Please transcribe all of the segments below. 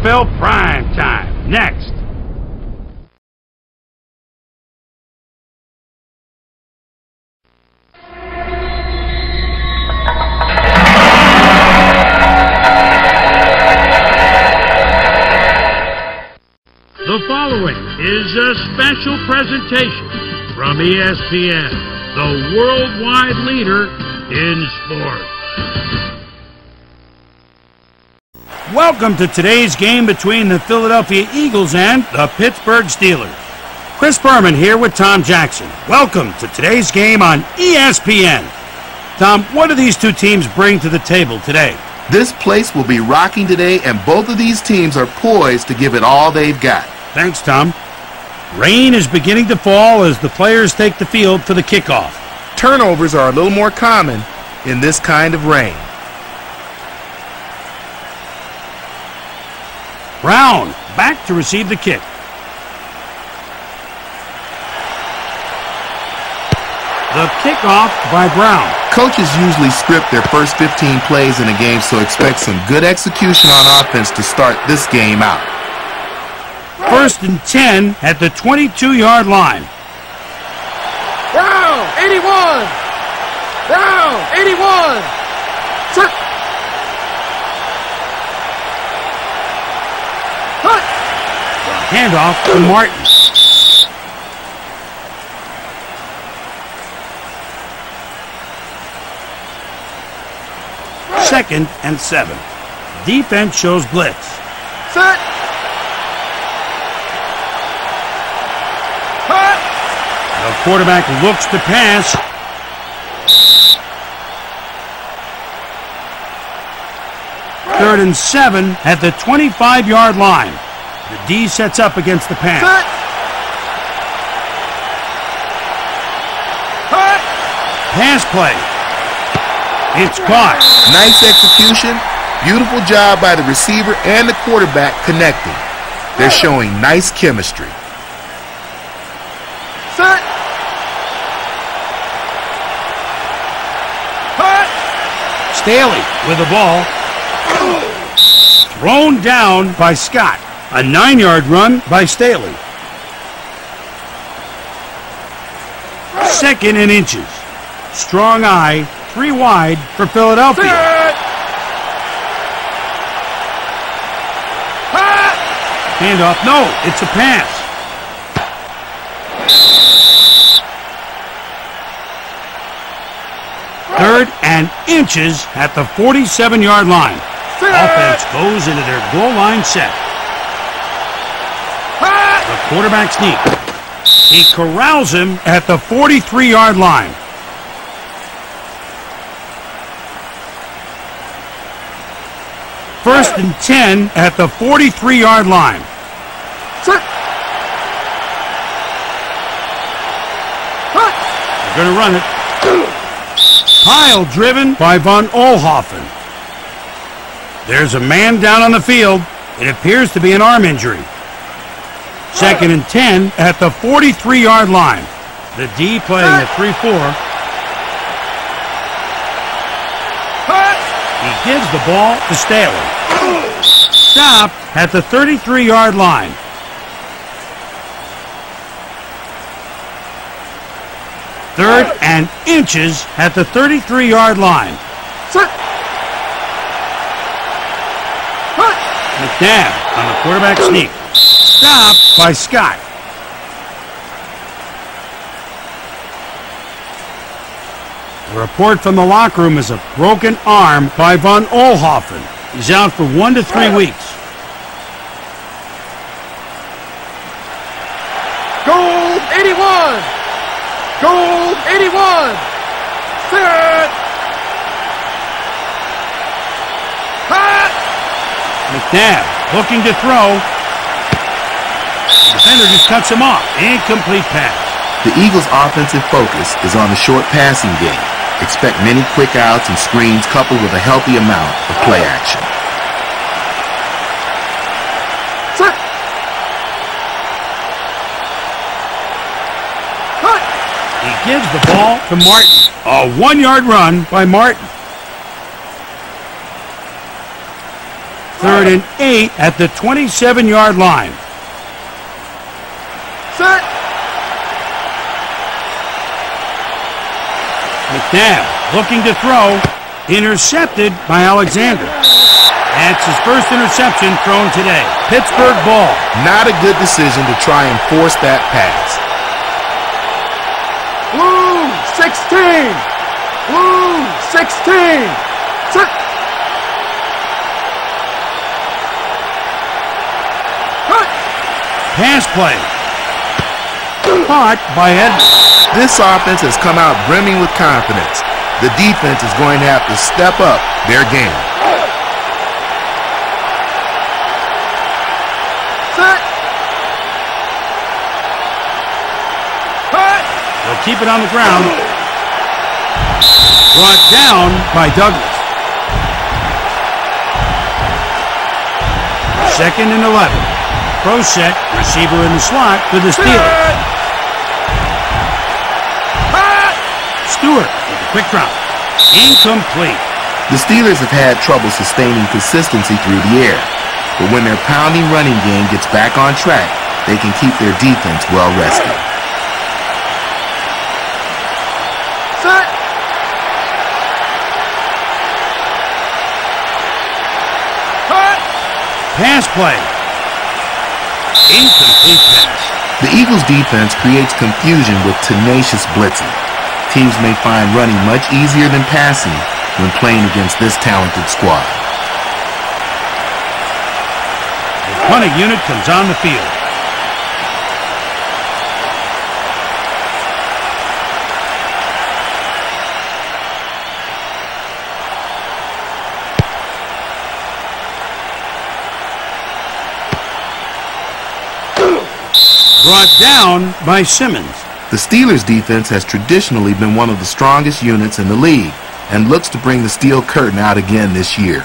NFL Prime Time. Next. The following is a special presentation from ESPN, the worldwide leader in sports. Welcome to today's game between the Philadelphia Eagles and the Pittsburgh Steelers. Chris Berman here with Tom Jackson. Welcome to today's game on ESPN. Tom, what do these two teams bring to the table today? This place will be rocking today, and both of these teams are poised to give it all they've got. Thanks, Tom. Rain is beginning to fall as the players take the field for the kickoff. Turnovers are a little more common in this kind of rain. Brown back to receive the kick. The kickoff by Brown. Coaches usually script their first 15 plays in a game, so expect some good execution on offense to start this game out. First and 10 at the 22-yard line. Brown, 81! Brown, 81! Check! Cut! Handoff to Martin. Second and seven. Defense shows blitz. Set! Cut! The quarterback looks to pass. Third and seven at the 25-yard line. The D sets up against the pass. Set! Cut! Pass play. It's caught. Nice execution, beautiful job by the receiver and the quarterback connecting. They're showing nice chemistry. Set! Cut! Staley with the ball. Thrown down by Scott. A nine-yard run by Staley. Second and inches. Strong I, three wide for Philadelphia. Handoff, no, it's a pass. Third and inches at the 47-yard line. Offense goes into their goal line set. The quarterback sneak. He corrals him at the 43-yard line. First and 10 at the 43-yard line. They're going to run it. Pile driven by Von Oelhoffen. There's a man down on the field. It appears to be an arm injury. Second and 10 at the 43-yard line. The D playing a 3-4. He gives the ball to Staley. Stopped at the 33-yard line. Third and inches at the 33-yard line. Set! Cut! McNabb on the quarterback sneak. Stopped by Scott. The report from the locker room is a broken arm by Von Oelhoffen. He's out for one to three weeks. Goal 81! Goal 81! Set! Cut! McNabb looking to throw. The defender just cuts him off. Incomplete pass. The Eagles' offensive focus is on the short passing game. Expect many quick outs and screens coupled with a healthy amount of play action. Set! Cut! He gives the ball to Martin. A one-yard run by Martin. Third and eight at the 27-yard line. Set. McNabb looking to throw. Intercepted by Alexander. That's his first interception thrown today. Pittsburgh ball. Not a good decision to try and force that pass. Blue 16. Blue 16. Set. Cut. Pass play. Caught by Edmonds. This offense has come out brimming with confidence. The defense is going to have to step up their game. They'll keep it on the ground. Brought down by Douglas. Second and 11. Pro set, receiver in the slot for the Steelers. Set. Stewart with a quick drop. Incomplete. The Steelers have had trouble sustaining consistency through the air, but when their pounding running game gets back on track, they can keep their defense well rested. Set. Cut. Pass play. Incomplete pass. The Eagles' defense creates confusion with tenacious blitzing. Teams may find running much easier than passing when playing against this talented squad. The punting unit comes on the field. Brought down by Simmons. The Steelers' defense has traditionally been one of the strongest units in the league and looks to bring the steel curtain out again this year.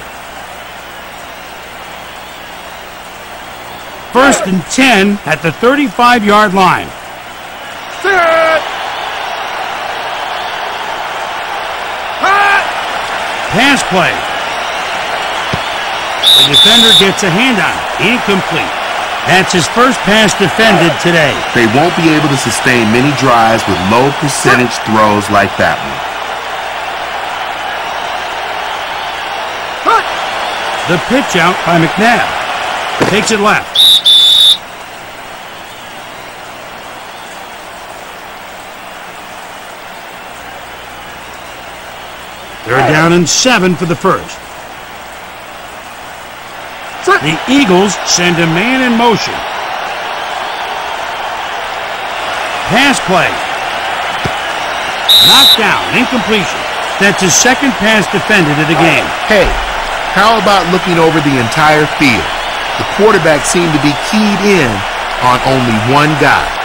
First and 10 at the 35-yard line. Set. Pass play. The defender gets a hand on it. Incomplete. That's his first pass defended today. They won't be able to sustain many drives with low percentage throws like that one. The pitch out by McNabb. Takes it left. They're down in seven for the first. The Eagles send a man in motion. Pass play. Knocked down. Incompletion. That's his second pass defended of the game. Hey, how about looking over the entire field? The quarterback seemed to be keyed in on only one guy.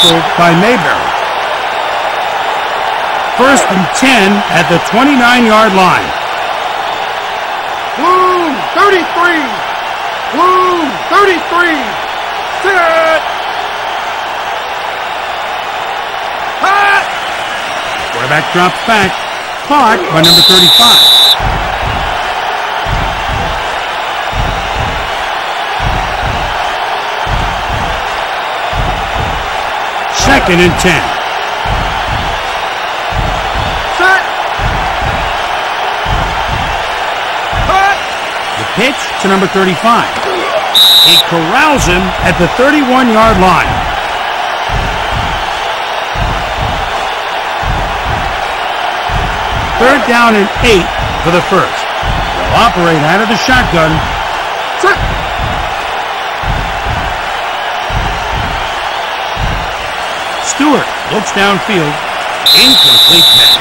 Tackled by Mayberry. First and 10 at the 29-yard line. Blue 33. Blue 33. Set. Cut. Quarterback drops back. Caught by number 35. Second and 10. Set. Cut. The pitch to number 35. He corrals him at the 31-yard line. Third down and eight for the first. They'll operate out of the shotgun. Stewart looks downfield. Incomplete pass.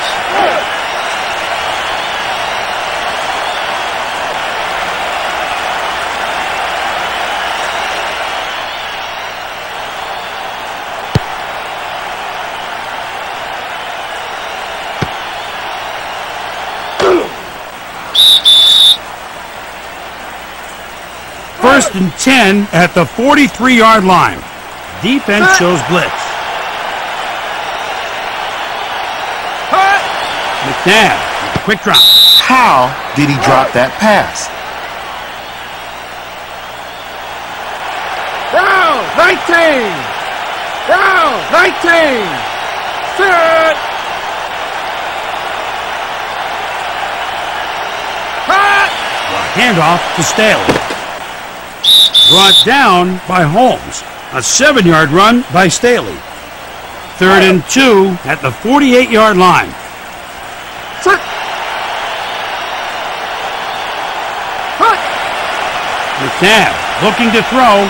First and 10 at the 43-yard line. Defense shows blitz. Hut! McNabb, quick drop. How did he drop that pass? Down! 19! Down! 19! Set! Hut! Handoff to Staley. Brought down by Holmes. A seven-yard run by Staley. Third and two at the 48-yard line. Set! Hut! McNabb looking to throw.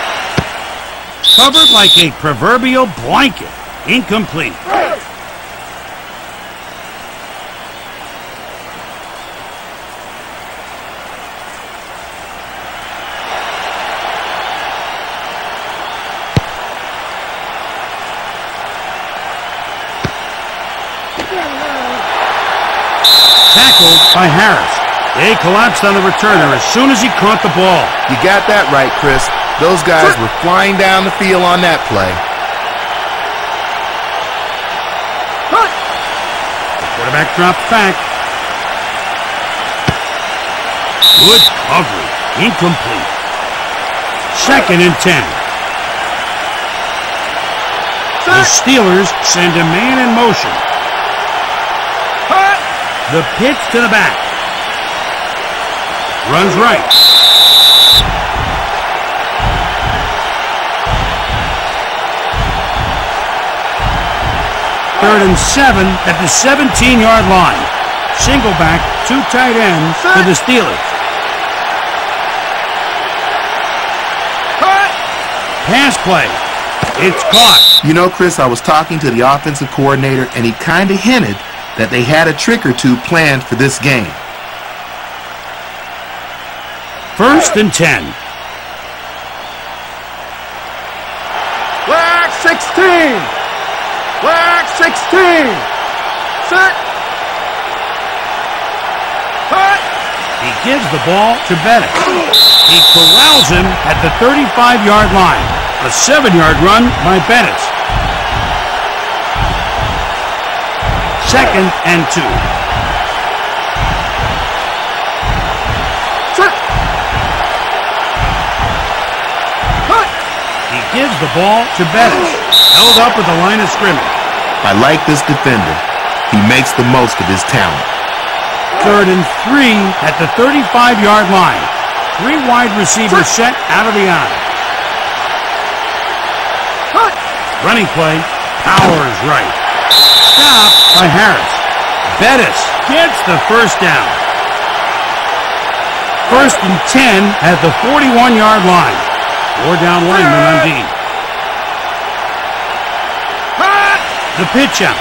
Covered like a proverbial blanket. Incomplete. Tackled by Harris. They collapsed on the returner as soon as he caught the ball. You got that right, Chris. Those guys were flying down the field on that play. Quarterback dropped back. Good coverage. Incomplete. Second and ten. The Steelers send a man in motion. The pitch to the back. Runs right. Third and seven at the 17-yard line. Single back, two tight ends for the Steelers. Hut! Pass play. It's caught. You know, Chris, I was talking to the offensive coordinator, and he kind of hinted that they had a trick or two planned for this game. First and ten. Flag 16! Flag 16! Set! Hut! He gives the ball to Bennett. He corrals him at the 35-yard line. A seven-yard run by Bennett. Second and two. Gives the ball to Bettis, Held up at the line of scrimmage. I like this defender. He makes the most of his talent. Third and three at the 35-yard line. Three wide receivers set out of the I. Hut! Running play. Powers right. Stopped by Harris. Bettis gets the first down. First and 10 at the 41-yard line. Four down linemen on D. Hut! The pitch out.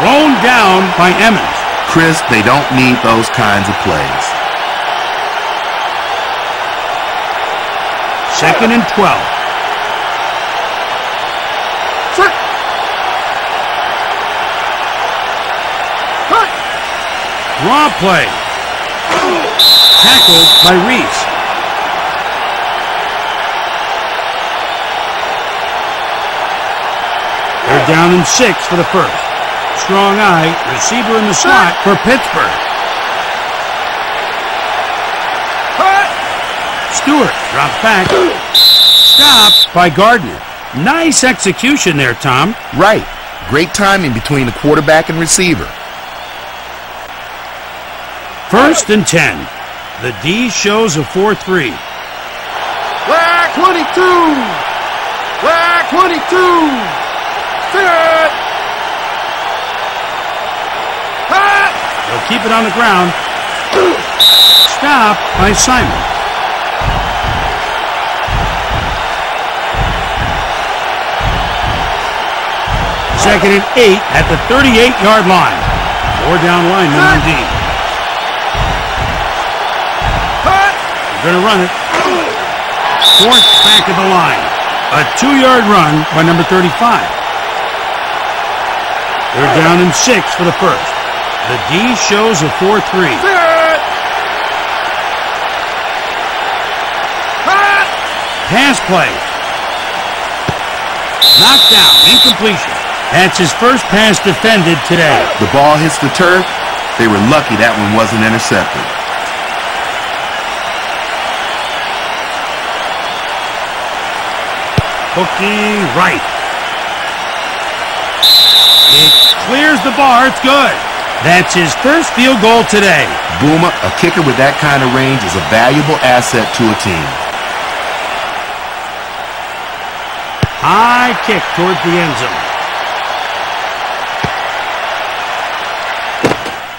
Thrown down by Emmons. Chris, they don't need those kinds of plays. Second and 12. Set! Hut! Draw play. Tackled by Reese. Down in six for the first. Strong I, receiver in the slot for Pittsburgh. Hut! Stewart drops back. Stopped by Gardner. Nice execution there, Tom. Right. Great timing between the quarterback and receiver. First and 10. The D shows a 4-3. Flag 22! Flag 22! Hut! Ah! They'll keep it on the ground. Stop by Simon. Second and eight at the 38-yard line. Four down line, on ah! D. Hut! They're going to run it. Fourth back of the line. A two-yard run by number 35. They're down in six for the first. The D shows a 4-3. Pass play. Knocked down. Incompletion. That's his first pass defended today. The ball hits the turf. They were lucky that one wasn't intercepted. Hooking right. It clears the bar. It's good. That's his first field goal today. Boomer, a kicker with that kind of range is a valuable asset to a team. High kick towards the end zone.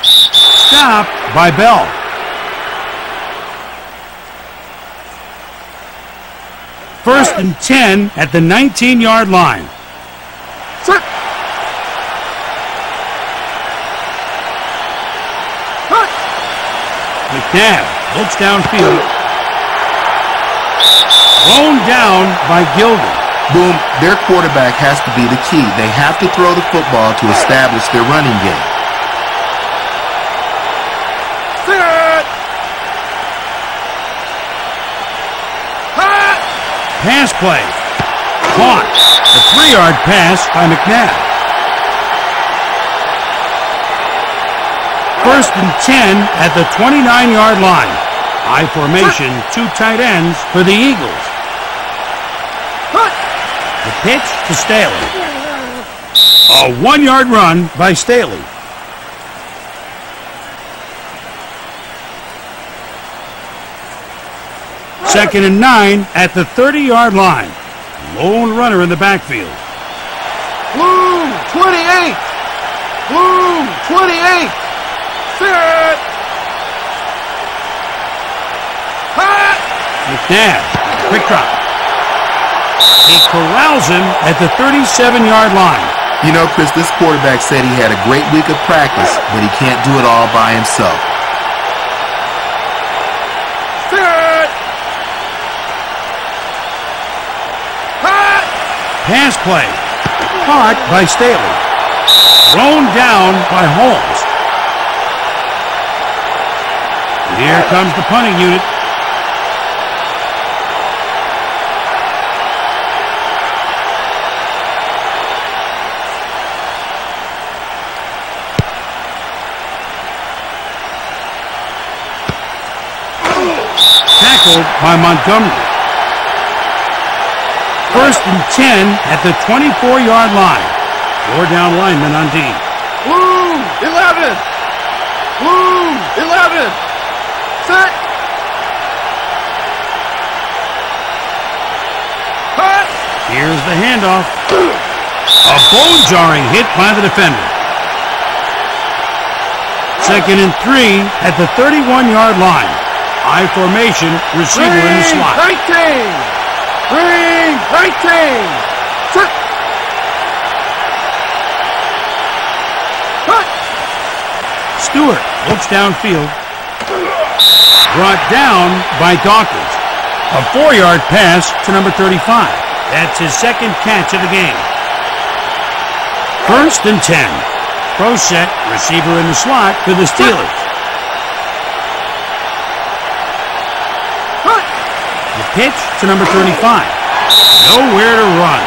Stop by Bell. First and 10 at the 19-yard line. Set. Hut. McNabb looks downfield. Thrown down by Gildon. Boom, their quarterback has to be the key. They have to throw the football to establish their running game. Set. Pass play. Caught. A three-yard pass by McNabb. First and 10 at the 29-yard line. High formation, two tight ends for the Eagles. The pitch to Staley. A one-yard run by Staley. Second and nine at the 30-yard line. Lone runner in the backfield. Blue 28. Blue 28. Set. Hut. McNabb, quick drop. He corrals him at the 37-yard line. You know, Chris, this quarterback said he had a great week of practice, but he can't do it all by himself. Set. Hut. Pass play. Caught by Staley. Thrown down by Holmes. Here comes the punting unit. Tackled by Montgomery. First and 10 at the 24-yard line. Four down linemen on D. Blue 11. Blue 11. Set. Hut. Here's the handoff. A bone-jarring hit by the defender. Second and three at the 31-yard line. High formation, receiver in the slot. 19. Green 19. Set. Hut. Stewart looks downfield. Brought down by Dawkins. A four-yard pass to number 35. That's his second catch of the game. First and 10. Pro set, receiver in the slot for the Steelers. The pitch to number 35. Nowhere to run.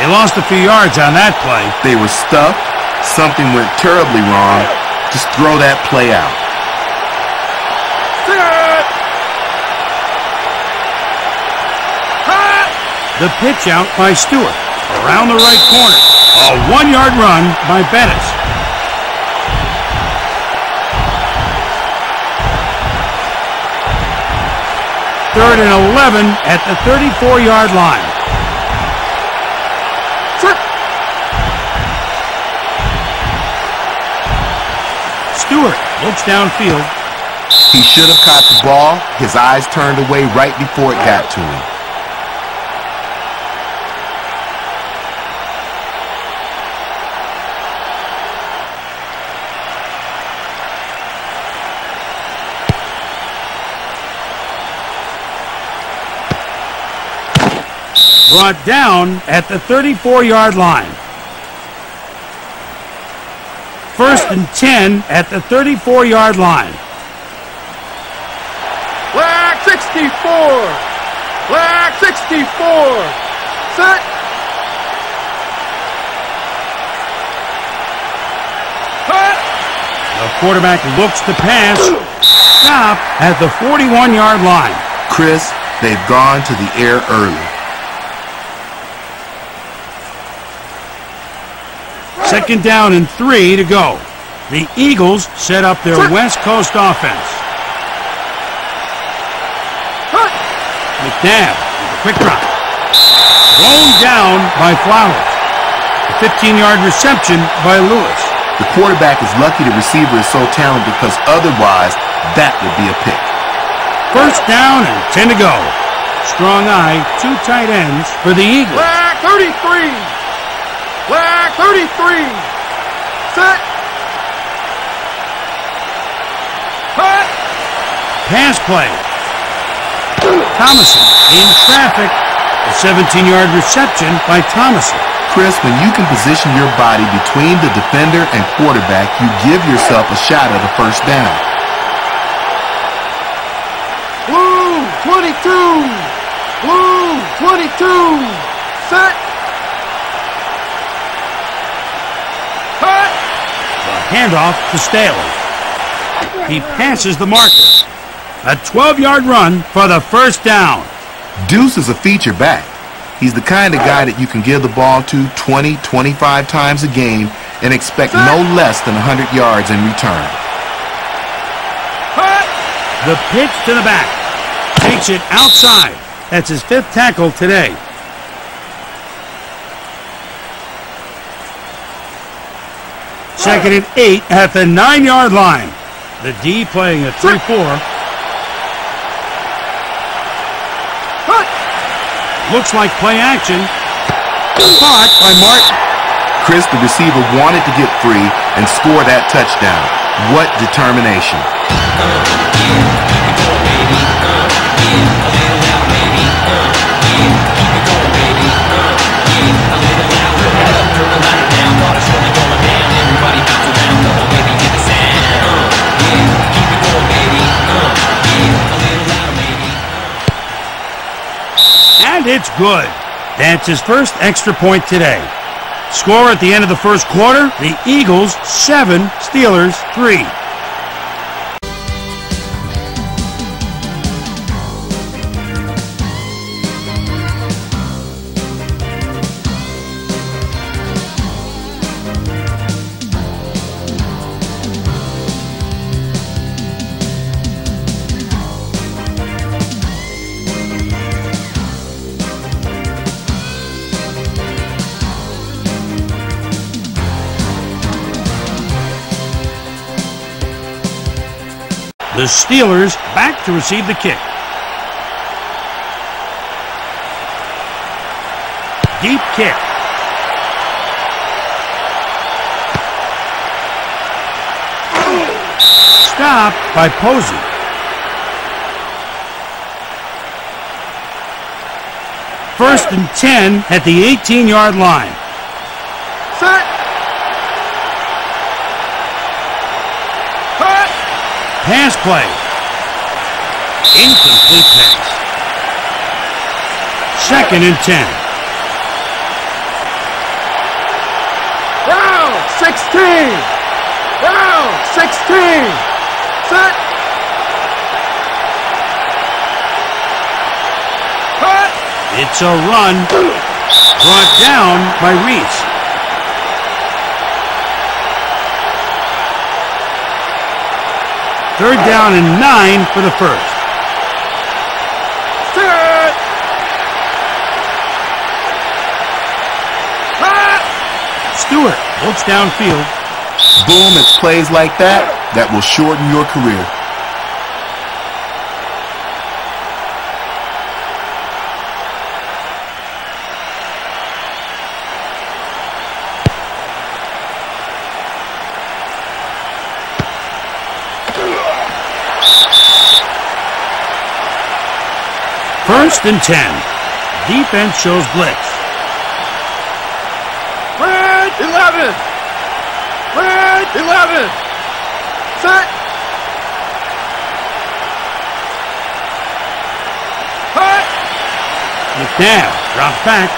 They lost a few yards on that play. They were stuffed. Something went terribly wrong. Just throw that play out. The pitch out by Stewart. Around the right corner. A one-yard run by Bettis. Third and 11 at the 34-yard line. Stewart looks downfield. He should have caught the ball. His eyes turned away right before it got to him. brought down at the 34-yard line. First and 10 at the 34-yard line. Flag 64! Flag 64! Set! Cut! The quarterback looks to pass. Stop at the 41-yard line. Chris, they've gone to the air early. Second down and three to go. The Eagles set up their West Coast offense. Cut. McNabb with a quick drop. Thrown down by Flowers. A 15-yard reception by Lewis. The quarterback is lucky the receiver is so talented because otherwise that would be a pick. First down and 10 to go. Strong I, two tight ends for the Eagles. Flag 33. Flag 33. Set. Cut. Pass play. Thomason in traffic. A 17-yard reception by Thomason. Chris, when you can position your body between the defender and quarterback, you give yourself a shot at a first down. Blue 22. Blue 22. Set. Cut. The handoff to Staley. He passes the marker. A 12-yard run for the first down. Deuce is a feature back. He's the kind of guy that you can give the ball to 20, 25 times a game and expect no less than 100 yards in return. The pitch to the back. Takes it outside. That's his fifth tackle today. Second and eight at the nine-yard line. The D playing a 3-4. Cut. Looks like play action. Caught by Martin. Chris, the receiver, wanted to get free and score that touchdown. What determination. And it's good. That's his first extra point today. Score at the end of the first quarter, the Eagles 7, Steelers 3. The Steelers back to receive the kick. Deep kick. Stop by Posey. First and 10 at the 18-yard line. Set. Cut. Pass play. Incomplete pass. Second and 10. Round 16. Round 16. Set. Cut. It's a run brought down by Reese. Third down and nine for the first. Set. Cut. Stewart looks downfield. Boom, it's plays like that that will shorten your career. First and 10. Defense shows blitz. Red 11. Red 11. Set. Cut. McNabb drops back.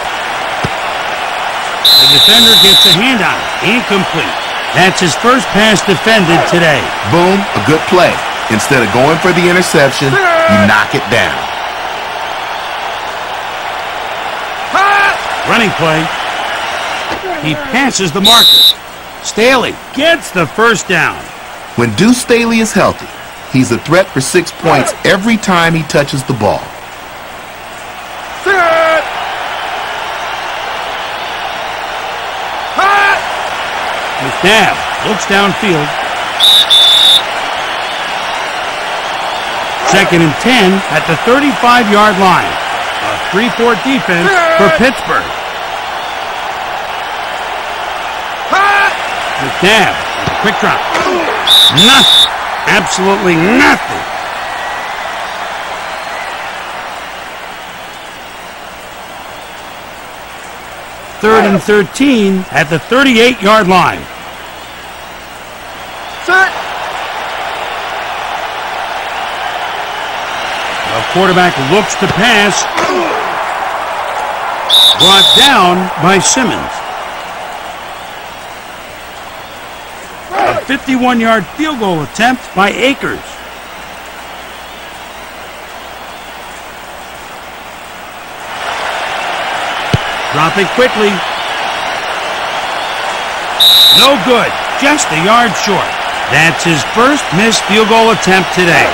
The defender gets a hand on it. Incomplete. That's his first pass defended today. Boom, a good play. Instead of going for the interception, you knock it down. Hot! Running play. He passes the marker. Staley gets the first down. When Deuce Staley is healthy, he's a threat for six points every time he touches the ball. Set! Hot! McNabb looks downfield. Second and 10 at the 35-yard line. A 3-4 defense for Pittsburgh. Hot! A quick drop. Nothing. Absolutely nothing. Third and 13 at the 38-yard line. Set! The quarterback looks to pass. Brought down by Simmons. A 51-yard field goal attempt by Akers. Drop it quickly. No good. Just a yard short. That's his first missed field goal attempt today.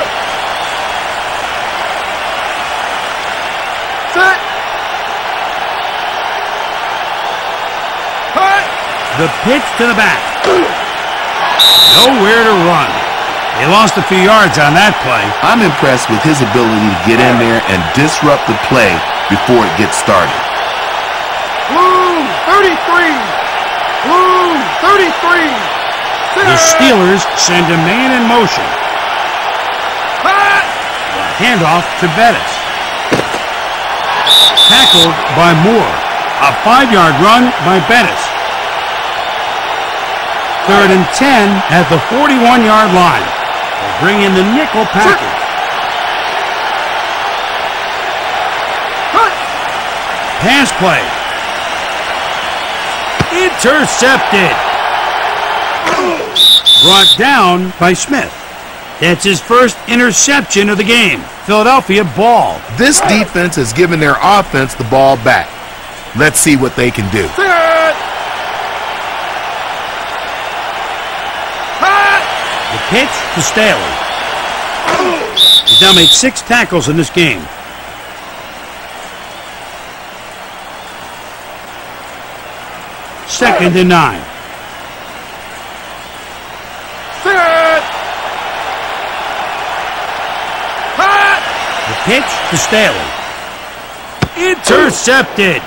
The pitch to the back. Nowhere to run. He lost a few yards on that play. I'm impressed with his ability to get in there and disrupt the play before it gets started. Blue 33! Blue 33! The Steelers send a man in motion. Hot! The handoff to Bettis. Tackled by Moore. A five-yard run by Bettis. Third and 10 at the 41-yard line. They bring in the nickel package. Pass play. Intercepted. Brought down by Smith. That's his first interception of the game. Philadelphia ball. This defense has given their offense the ball back. Let's see what they can do. Set! Hot! The pitch to Staley. He's now made six tackles in this game. Second and nine. Set! The pitch to Staley. Intercepted.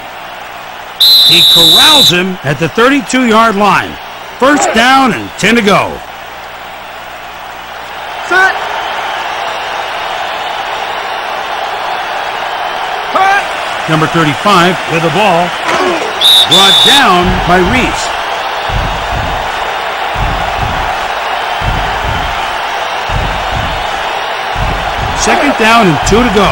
He corrals him at the 32-yard line. First down and 10 to go. Set! Hot! Number 35 with the ball. Brought down by Reese. Second down and two to go.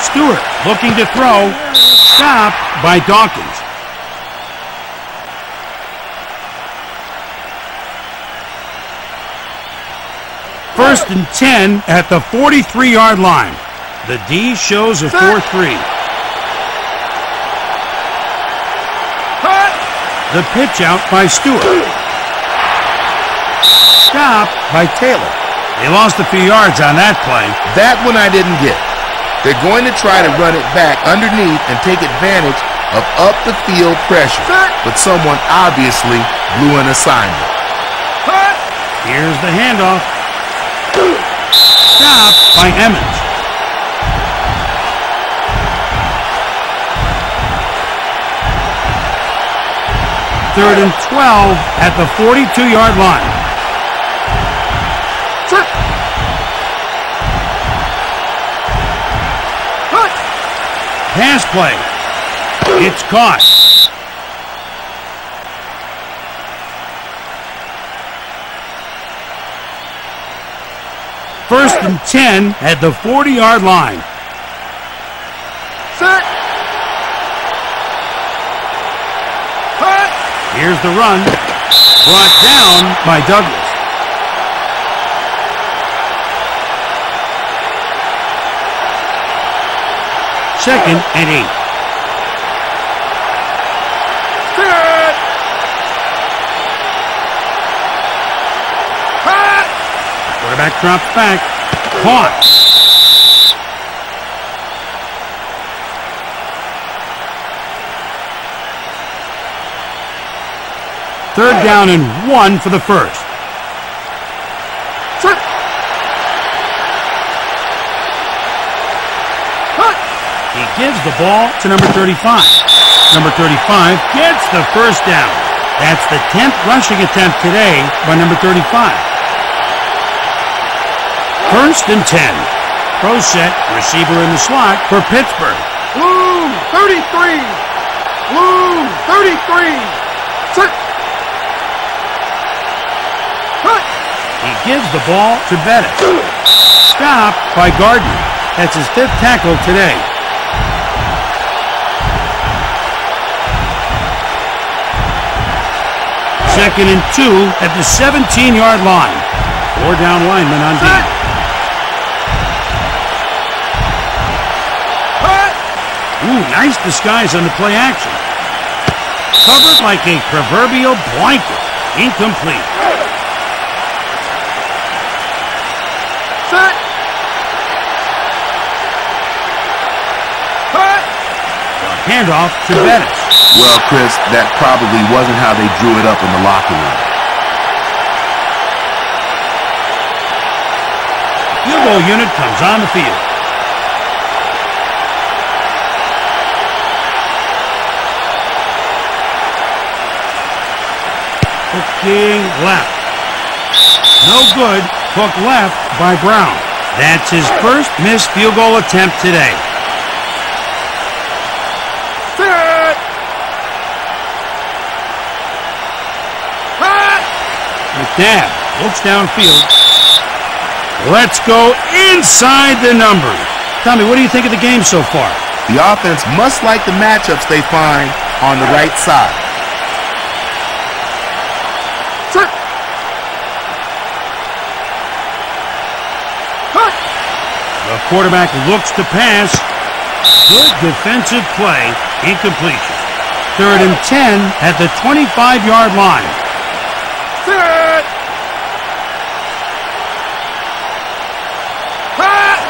Stewart looking to throw. Stopped by Dawkins. First and 10 at the 43-yard line. The D shows a 4-3. Hot! The pitch out by Stewart. Stopped by Taylor. They lost a few yards on that play. That one I didn't get. They're going to try to run it back underneath and take advantage of up the field pressure. But someone obviously blew an assignment. Hot! Here's the handoff. Stopped by Emmons. Third and 12 at the 42-yard line. Pass play. It's caught. First and 10 at the 40-yard line. Set. Hut. Here's the run. Brought down by Douglas. Second and eight. Set. Hut. Quarterback drops back. Caught. Third down and one for the first. He gives the ball to number 35. Number 35 gets the first down. That's the 10th rushing attempt today by number 35. First and 10. Pro set, receiver in the slot for Pittsburgh. Blue 33. Blue 33. Set. Hut. He gives the ball to Bettis. Stopped by Gardner. That's his fifth tackle today. Second and two at the 17-yard line. Four down linemen on Set. Ooh, nice disguise on the play action. Covered like a proverbial blanket. Incomplete. Set. Hut. Handoff to Bettis. Well, Chris, that probably wasn't how they drew it up in the locker room. Field goal unit comes on the field. Hooking left. No good. Hook left by Brown. That's his first missed field goal attempt today. Set. Hut. McNabb looks downfield. Let's go inside the numbers. Tommy, what do you think of the game so far? The offense must like the matchups they find on the right side. Set. Hut. The quarterback looks to pass. Good defensive play. Incompletion. Third and 10 at the 25-yard line. Set. Hut.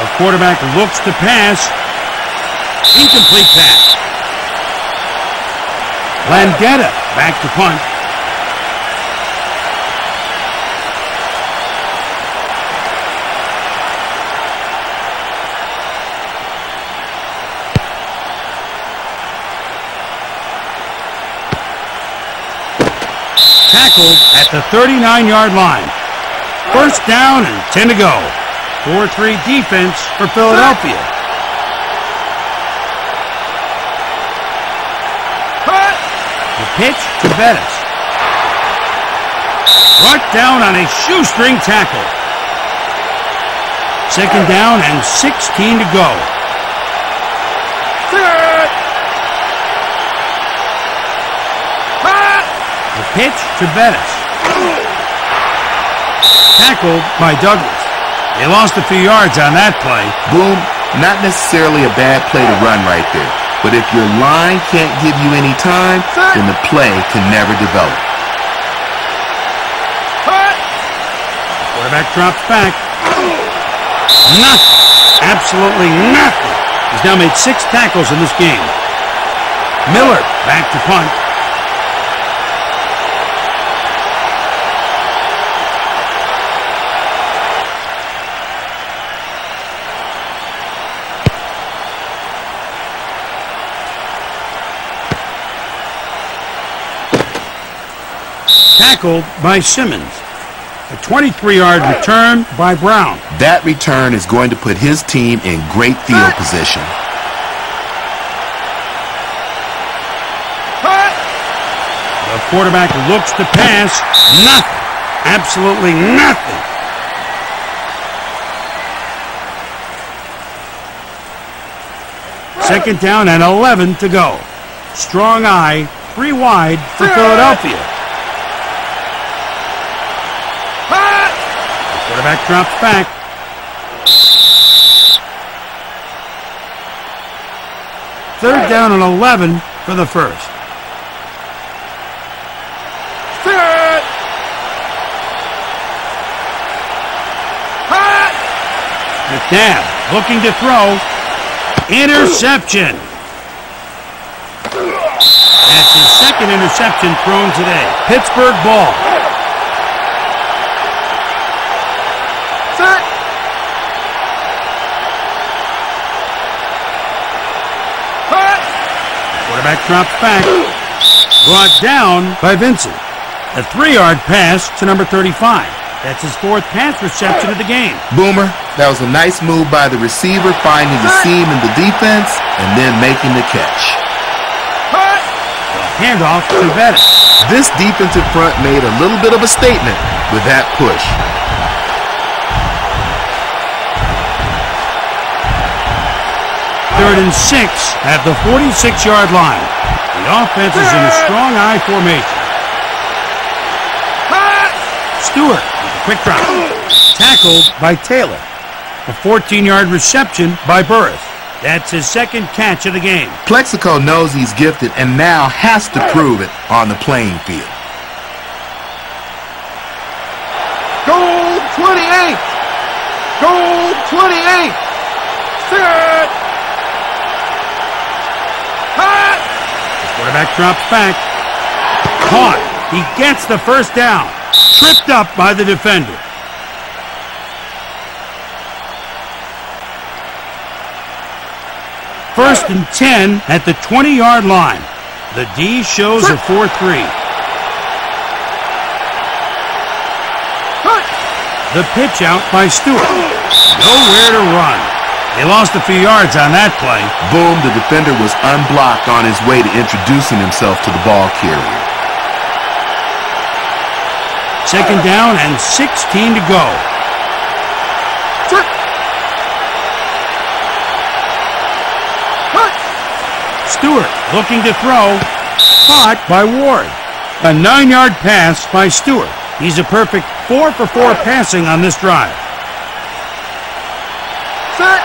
The quarterback looks to pass. Incomplete pass. Landeta back to punt. Tackled at the 39-yard line. First down and 10 to go. 4-3 defense for Philadelphia. The pitch to Bettis. Brought down on a shoestring tackle. Second down and 16 to go. Set. Hut. The pitch to Bettis. Tackled by Douglas. They lost a few yards on that play. Boom, not necessarily a bad play to run right there. But if your line can't give you any time, then the play can never develop. Quarterback drops back. Nothing. Absolutely nothing. He's now made six tackles in this game. Miller back to punt. Tackled by Simmons. A 23-yard return by Brown. That return is going to put his team in great field position. Hut. The quarterback looks to pass. Nothing. Absolutely nothing. Second down and 11 to go. Strong I, three wide for Philadelphia. Hot! Quarterback drops back. Third down and 11 for the first. McNabb looking to throw. Interception. That's his second interception thrown today. Pittsburgh ball. Set! Hot! Quarterback drops back. Brought down by Vincent. A three-yard pass to number 35. That's his fourth pass reception of the game. Boomer, that was a nice move by the receiver, finding the seam in the defense and then making the catch. Handoff to Bettis. This defensive front made a little bit of a statement with that push. Third and six at the 46-yard line. The offense is in a strong I formation. Hot! Stewart quick drop. Tackled by Taylor. A 14-yard reception by Burress. That's his second catch of the game. Plaxico knows he's gifted and now has to prove it on the playing field. Goal 28! Goal 28! Set! Hot! Quarterback drops back. Caught. He gets the first down. Tripped up by the defender. First and 10 at the 20-yard line. The D shows a 4-3. The pitch out by Stewart. Nowhere to run. They lost a few yards on that play. Boom, the defender was unblocked on his way to introducing himself to the ball carrier. Second down and 16 to go. Stewart looking to throw. Caught by Ward. A nine-yard pass by Stewart. He's a perfect four for four passing on this drive. Set!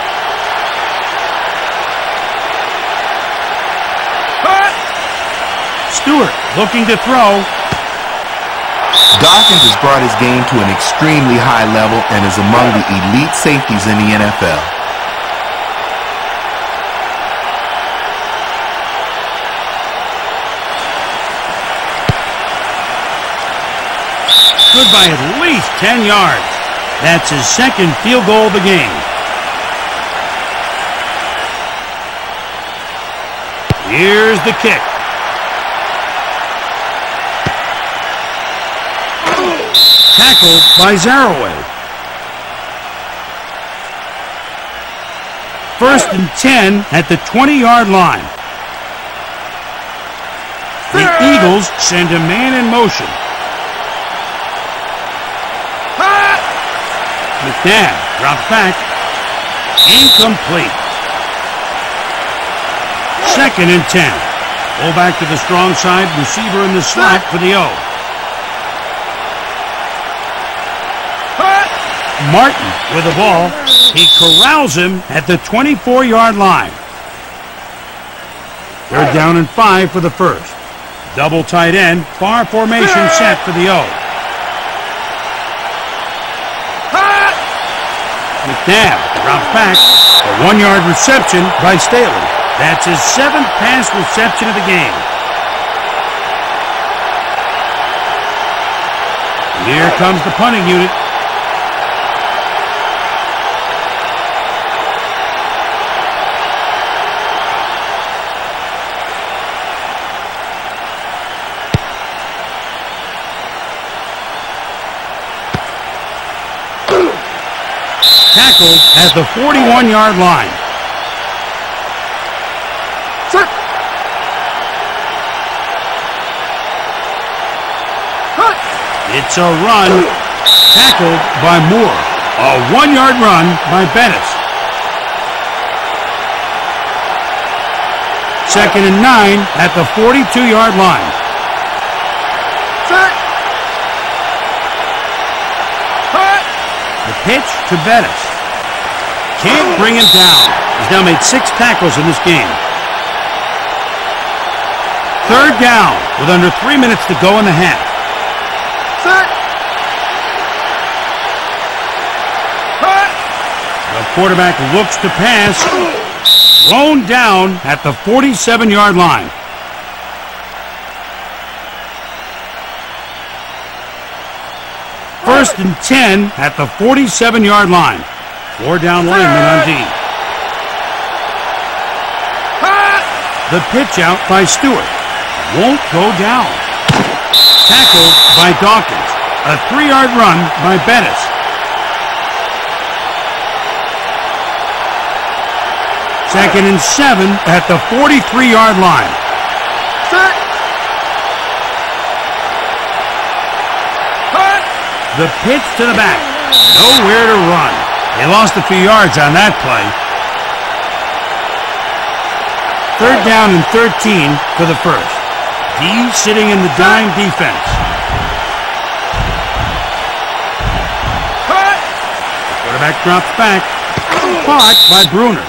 Hot! Stewart looking to throw. Dawkins has brought his game to an extremely high level and is among the elite safeties in the NFL. Good by at least 10 yards. That's his second field goal of the game. Here's the kick. Tackled by Zereoue. First and 10 at the 20-yard line. The Eagles send a man in motion. McNabb drops back. Incomplete. Second and 10. Pull back to the strong side. Receiver in the slot for the O. Hot! Martin with the ball. He corrals him at the 24-yard line. Third down and five for the first. Double tight end. Far formation set for the O. McNabb drops back. A one-yard reception by Staley. That's his seventh pass reception of the game. Here comes the punting unit. Tackled at the 41-yard line. Set! Hot! It's a run. Tackled by Moore. A one-yard run by Bennett. Second and nine at the 42-yard line. Set. Hut. The pitch to Bettis. Can't bring him down. He's now made six tackles in this game. Third down with under three minutes to go in the half. Set. Hut. The quarterback looks to pass. Thrown down at the 47-yard line. First and 10 at the 47-yard line. Four down linemen on D. The pitch out by Stewart. Won't go down. Tackled by Dawkins. A three-yard run by Bettis. Second and seven at the 43-yard line. Set. Hut. The pitch to the back. Nowhere to run. They lost a few yards on that play. Third down and 13 for the first. D sitting in the dime defense. Quarterback drops back. Caught by Bruener.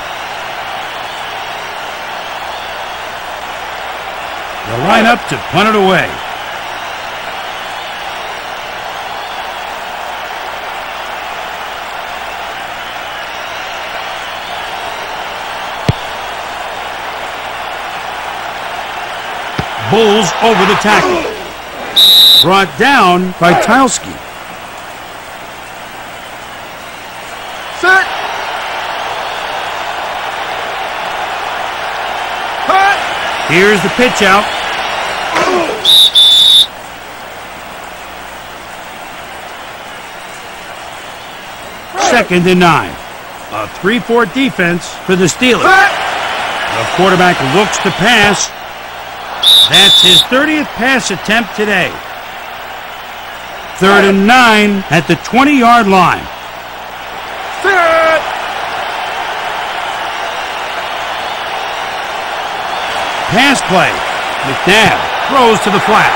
They'll line up to punt it away. Bulls over the tackle. Brought down by Tilski. Set. Hut. Here's the pitch out. Second and nine. A 3-4 defense for the Steelers. The quarterback looks to pass. That's his 30th pass attempt today. Third and nine at the 20-yard line. Pass play. McNabb throws to the flat.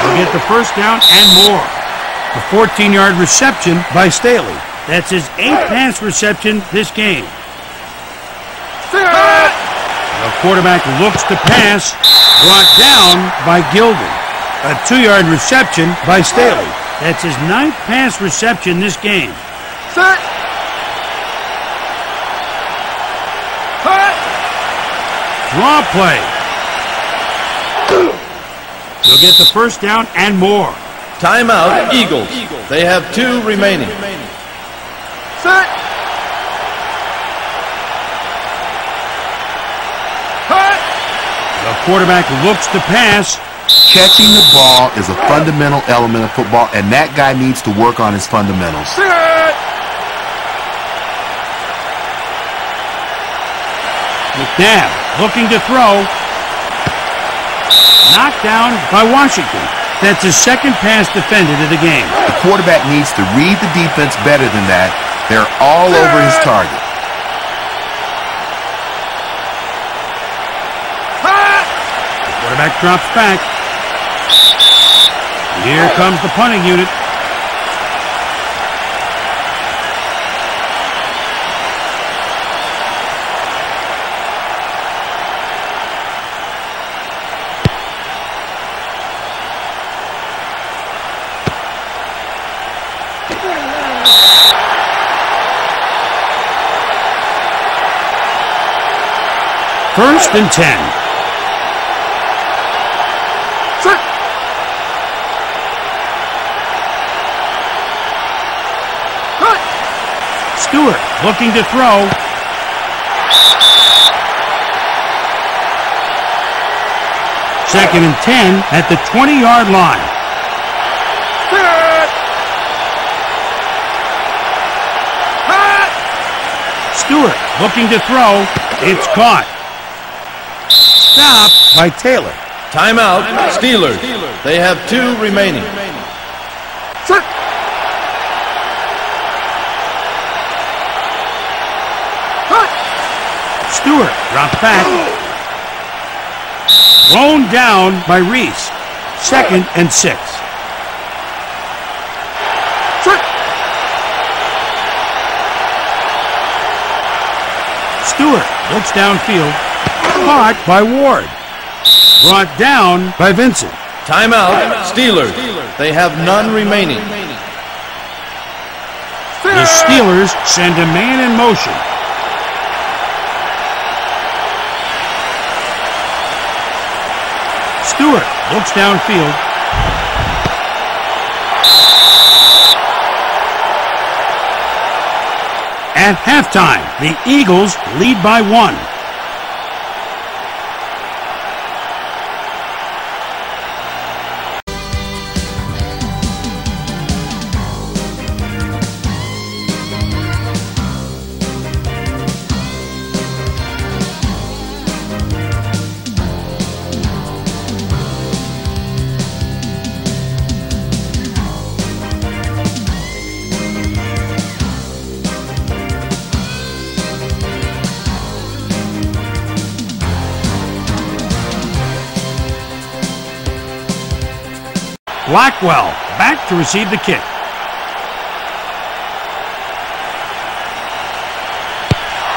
He'll get the first down and more. A 14-yard reception by Staley. That's his eighth pass reception this game. Set. The quarterback looks to pass. Brought down by Gildon. A two-yard reception by Staley. That's his ninth pass reception this game. Set. Hut. Draw play. He'll get the first down and more. Timeout, Eagles. They have two remaining. Set. Hut. The quarterback looks to pass. Catching the ball is a fundamental element of football, and that guy needs to work on his fundamentals. McNabb looking to throw. Knocked down by Washington. That's his second pass defended of the game. The quarterback needs to read the defense better than that. They're all over his target. Quarterback drops back. Here comes the punting unit. First and 10. Stewart looking to throw. Second and 10 at the 20-yard line. Set. Hut. Stewart looking to throw. It's caught. Stop by Taylor. Timeout, Steelers. They have two remaining. Set. Hut. Stewart drops back. Thrown down by Reese. Second and six. Set. Stewart looks downfield. Caught by Ward. Brought down by Vincent. Timeout, Steelers. They have none remaining. The Steelers send a man in motion. Stewart looks downfield. At halftime, the Eagles lead by one. Blackwell back to receive the kick.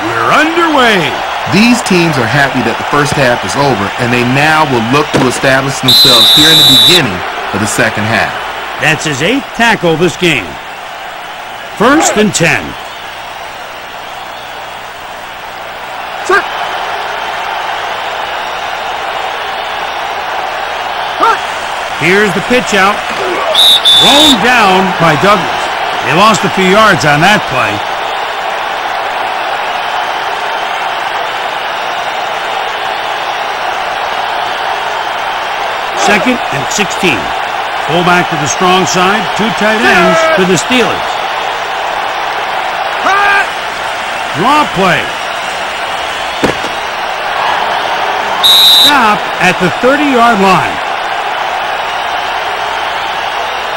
We're underway. These teams are happy that the first half is over, and they now will look to establish themselves here in the beginning of the second half. That's his eighth tackle this game. First and 10. Here's the pitch out. Thrown down by Douglas. They lost a few yards on that play. Second and 16. Fullback to the strong side. Two tight ends to the Steelers. Draw play. Stop at the 30-yard line.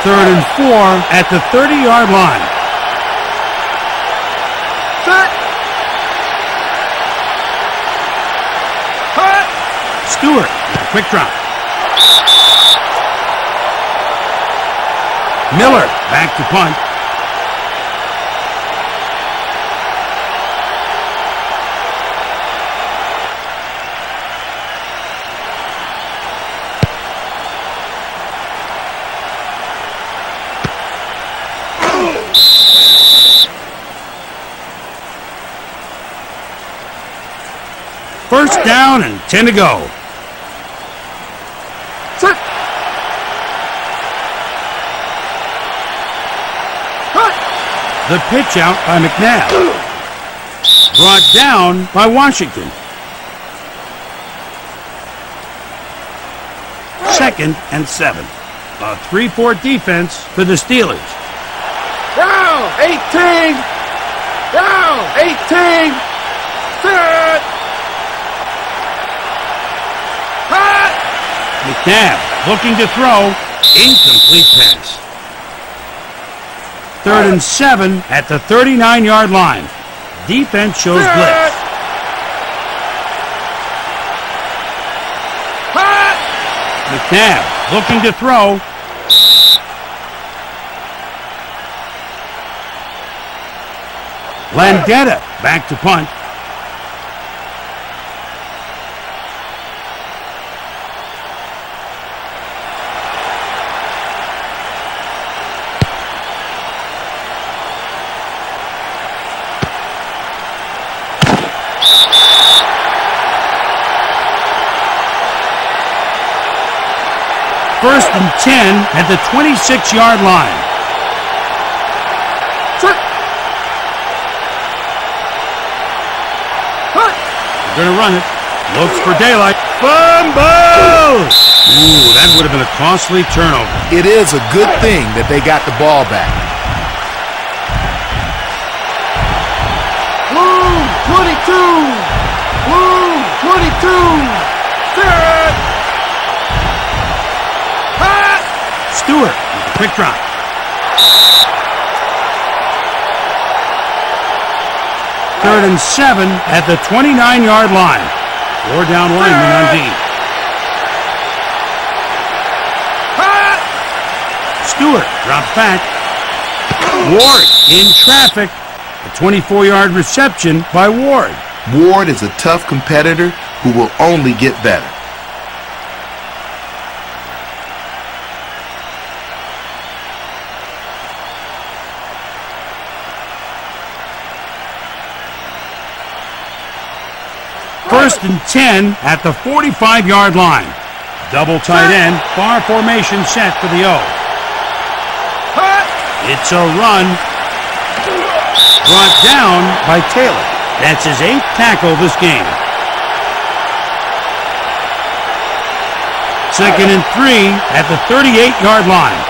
Third and four at the 30-yard line. Set. Hut. Stewart with a quick drop. Miller back to punt. First down and 10 to go. Set. The pitch out by McNabb. Brought down by Washington. Second and seven. A 3-4 defense for the Steelers. Down. 18. Down. 18. Set. Hut. McNabb looking to throw. Incomplete pass. Third and seven at the 39-yard line. Defense shows blitz. McNabb looking to throw. Landeta back to punt. First and 10 at the 26-yard line. Set. Hut. They're going to run it. Looks for daylight. Fumble! Ooh, that would have been a costly turnover. It is a good thing that they got the ball back. Quick drop. Third and seven at the 29-yard line. Four down linemen on D. Stewart drops back. Ward in traffic. A 24-yard reception by Ward. Ward is a tough competitor who will only get better. First and 10 at the 45-yard line. Double tight end, far formation set for the O. It's a run. Brought down by Taylor. That's his eighth tackle this game. Second and three at the 38-yard line.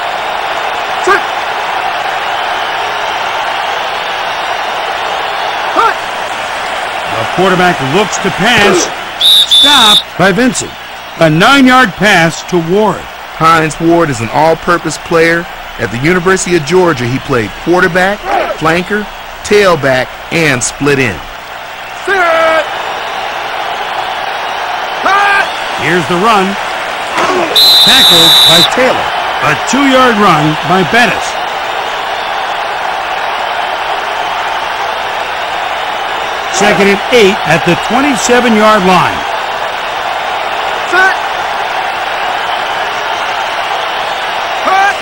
The quarterback looks to pass. Stopped by Vincent. A nine-yard pass to Ward. Hines Ward is an all-purpose player. At the University of Georgia, he played quarterback, flanker, tailback, and split end. Set. Here's the run. Tackled by Taylor. A two-yard run by Bettis. Second and eight at the 27-yard line. Set. Hot.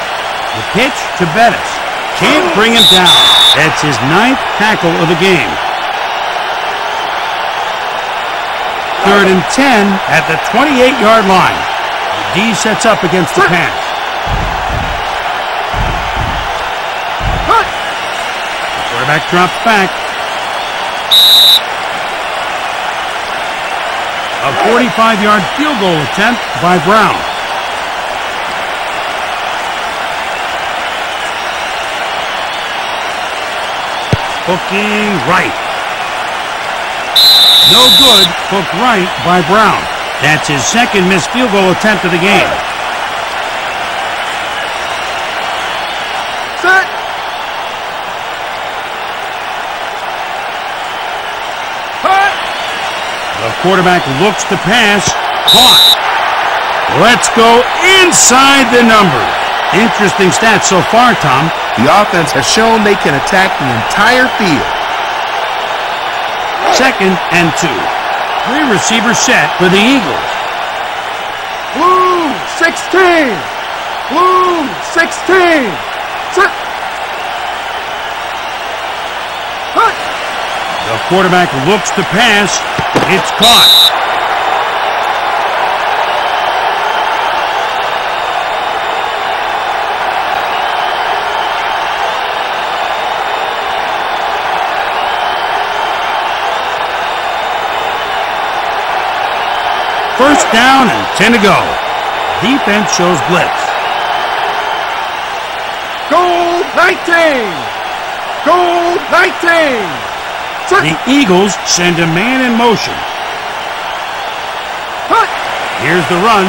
The pitch to Bettis. Can't bring him down. That's his ninth tackle of the game. Third and 10 at the 28-yard line. The D sets up against the pass. Quarterback drops back. A 45-yard field goal attempt by Brown. Hooking right. No good. Hook right by Brown. That's his second missed field goal attempt of the game. Set. Hot. The quarterback looks to pass. Caught. Let's go inside the number. Interesting stats so far, Tom. The offense has shown they can attack the entire field. Second and two. Three receivers set for the Eagles. Blue 16. Blue 16. Set. Hot. The quarterback looks to pass. It's caught. First down and 10 to go. Defense shows blitz. Gold 19. Gold 19. Set. The Eagles send a man in motion. Here's the run.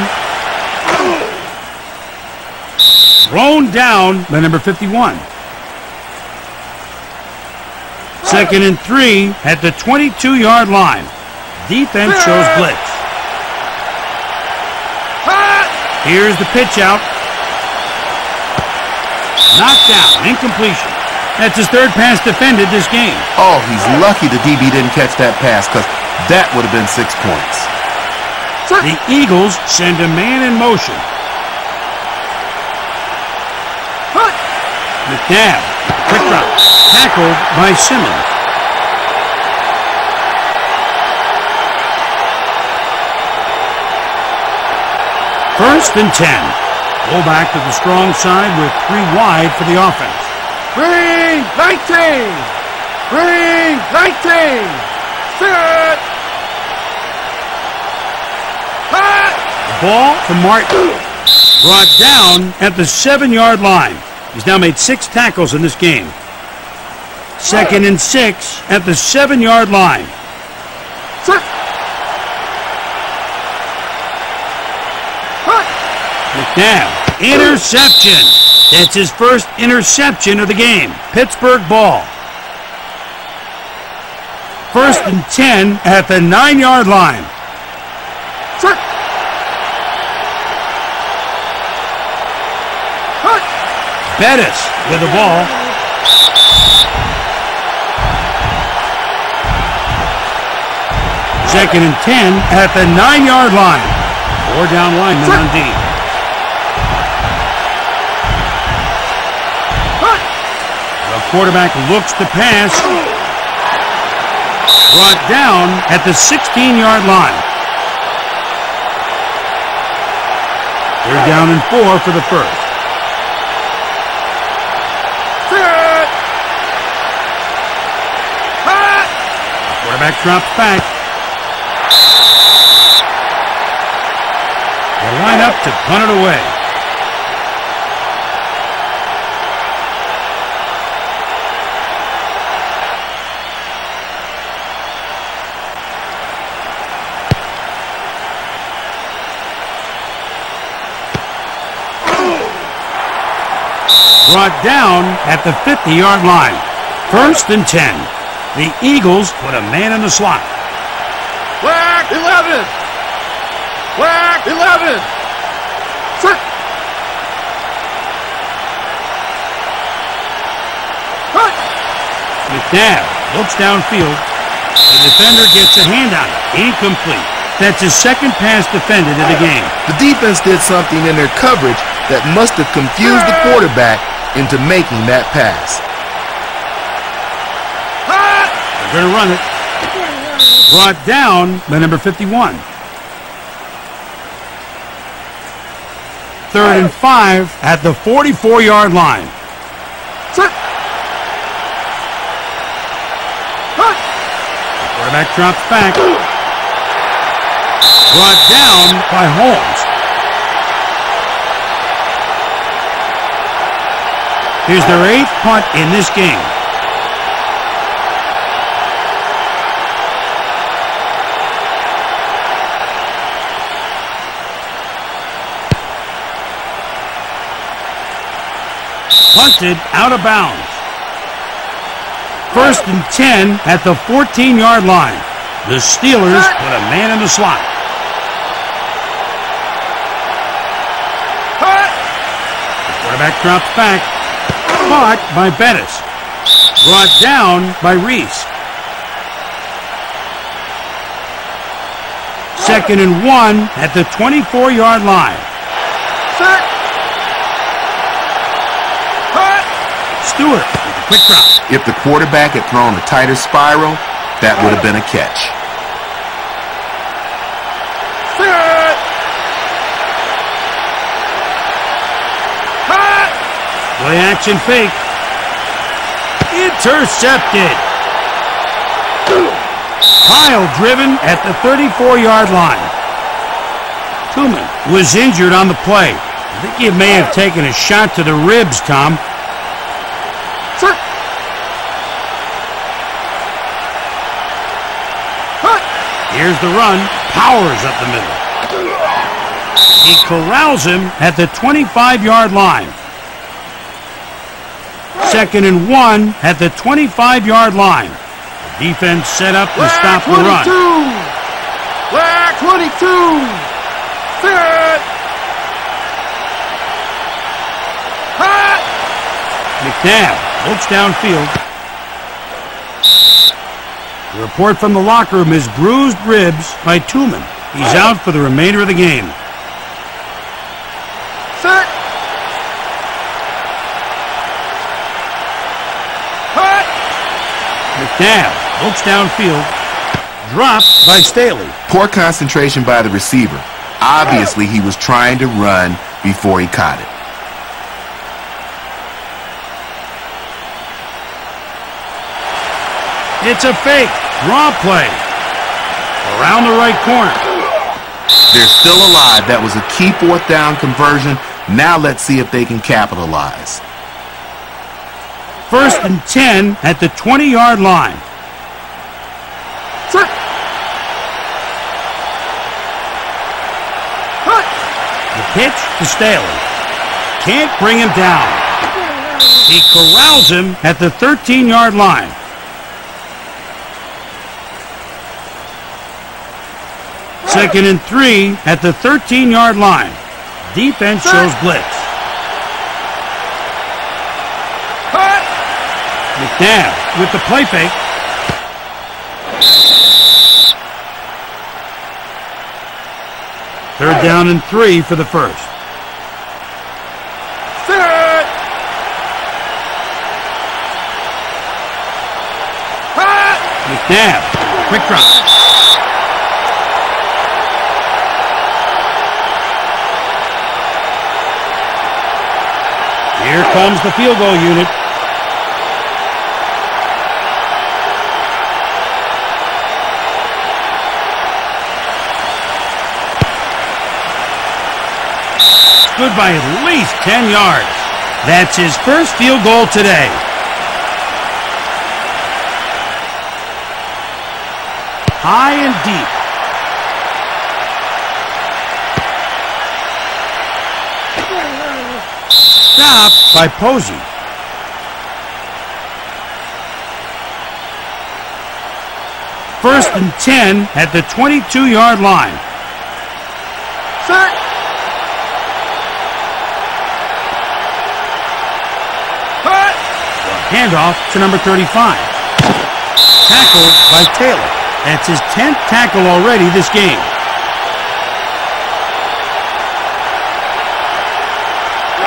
Thrown down by number 51. Second and three at the 22-yard line. Defense shows blitz. Here's the pitch out. Knocked down. Incompletion. That's his third pass defended this game. Oh, he's lucky the DB didn't catch that pass because that would have been six points. The Eagles send a man in motion. McNabb. Quick drop. Tackled by Simmons. First and 10. Go back to the strong side with three wide for the offense. Green 19. Green 19. Set. Hot. Ball to Martin. Brought down at the seven-yard line. He's now made six tackles in this game. Second and six at the seven-yard line. Set. Hot. McNabb, interception. That's his first interception of the game. Pittsburgh ball. First and 10 at the nine-yard line. Set. Hot. Bettis with the ball. Second and 10 at the nine-yard line. Four down linemen on D. quarterback looks to pass. Brought down at the 16-yard line. They're down and four for the first. Quarterback drops back. They line up to punt it away. Brought down at the 50-yard line. First and 10. The Eagles put a man in the slot. Black 11. Black 11. Set. Hot. McNabb looks downfield. The defender gets a hand on it. Incomplete. That's his second pass defended in the game. The defense did something in their coverage that must have confused the quarterback into making that pass. Hot. They're going to run it. Brought down by number 51. Third and five at the 44-yard line. Set. Hot. Quarterback drops back. Brought down by Holmes. Here's their eighth punt in this game. Punted out of bounds. First and 10 at the 14-yard line. The Steelers put a man in the slot. Quarterback drops back. Caught by Bettis. Brought down by Reese. Second and one at the 24-yard line. Set. Hot. Stewart with a quick drop. If the quarterback had thrown a tighter spiral, that would have been a catch. Set. Hot. Play action fake. Intercepted. Kyle driven at the 34-yard line. Tuman was injured on the play. I think he may have taken a shot to the ribs, Tom. Here's the run. Powers up the middle. He corrals him at the 25-yard line. Second and one at the 25-yard line. The defense set up to stop the 22. run. Black 22. Set. Hot. McNabb looks downfield. The report from the locker room is bruised ribs by Tuman. He's out for the remainder of the game. Set. Hot. McNabb looks downfield. Dropped by Staley. Poor concentration by the receiver. Obviously, he was trying to run before he caught it. It's a fake. Draw play. Around the right corner. They're still alive. That was a key fourth down conversion. Now let's see if they can capitalize. First and 10 at the 20-yard line. Set. Hot. The pitch to Staley. Can't bring him down. He corrals him at the 13-yard line. Second and three at the 13-yard line. Defense shows blitz. McNabb with the play fake. Third down and three for the first. McNabb, quick drop. Here comes the field goal unit. Good by at least 10 yards. That's his first field goal today. High and deep. Stopped by Posey. First and 10 at the 22-yard line. Set. Hot. Handoff to number 35. Tackled by Taylor. That's his 10th tackle already this game.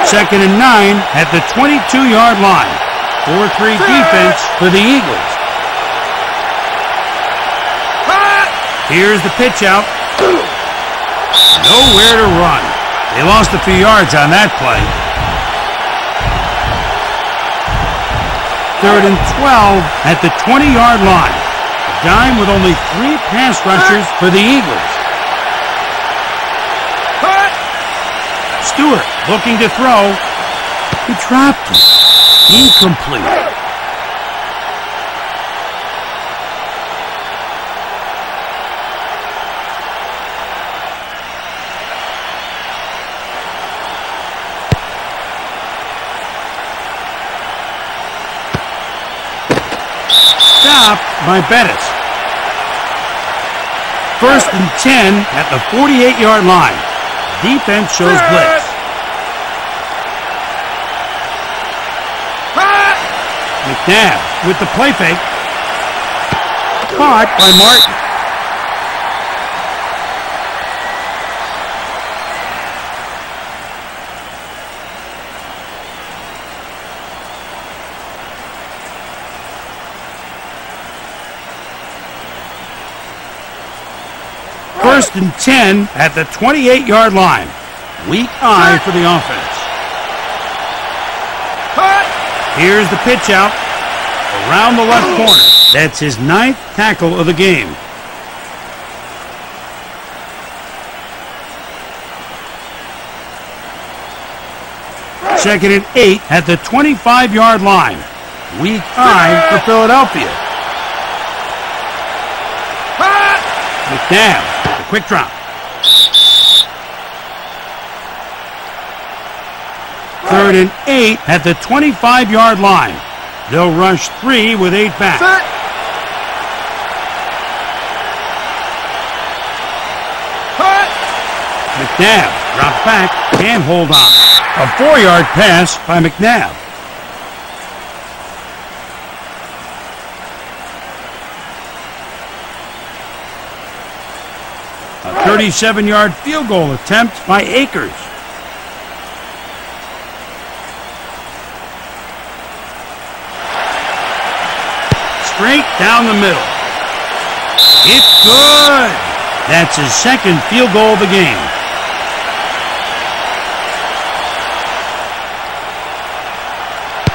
Second and nine at the 22-yard line. 4-3 defense for the Eagles. Here's the pitch out. Nowhere to run. They lost a few yards on that play. Third and 12 at the 20-yard line. A dime with only three pass rushers for the Eagles. Stewart looking to throw. He dropped it. Incomplete. Stopped by Bettis. First and 10 at the 48-yard line. Defense shows blitz. Hot. McNabb with the play fake. Caught by Martin. First and 10 at the 28-yard line. Weak I for the offense. Hot. Here's the pitch out. Around the left corner. That's his ninth tackle of the game. Second and eight at the 25-yard line. Weak I for Philadelphia. Hot. McNabb, quick drop. Third and eight at the 25-yard line. They'll rush three with eight back. Set. McNabb drops back and hold on. A four-yard pass by McNabb. A 37-yard field goal attempt by Akers. Straight down the middle. It's good. That's his second field goal of the game.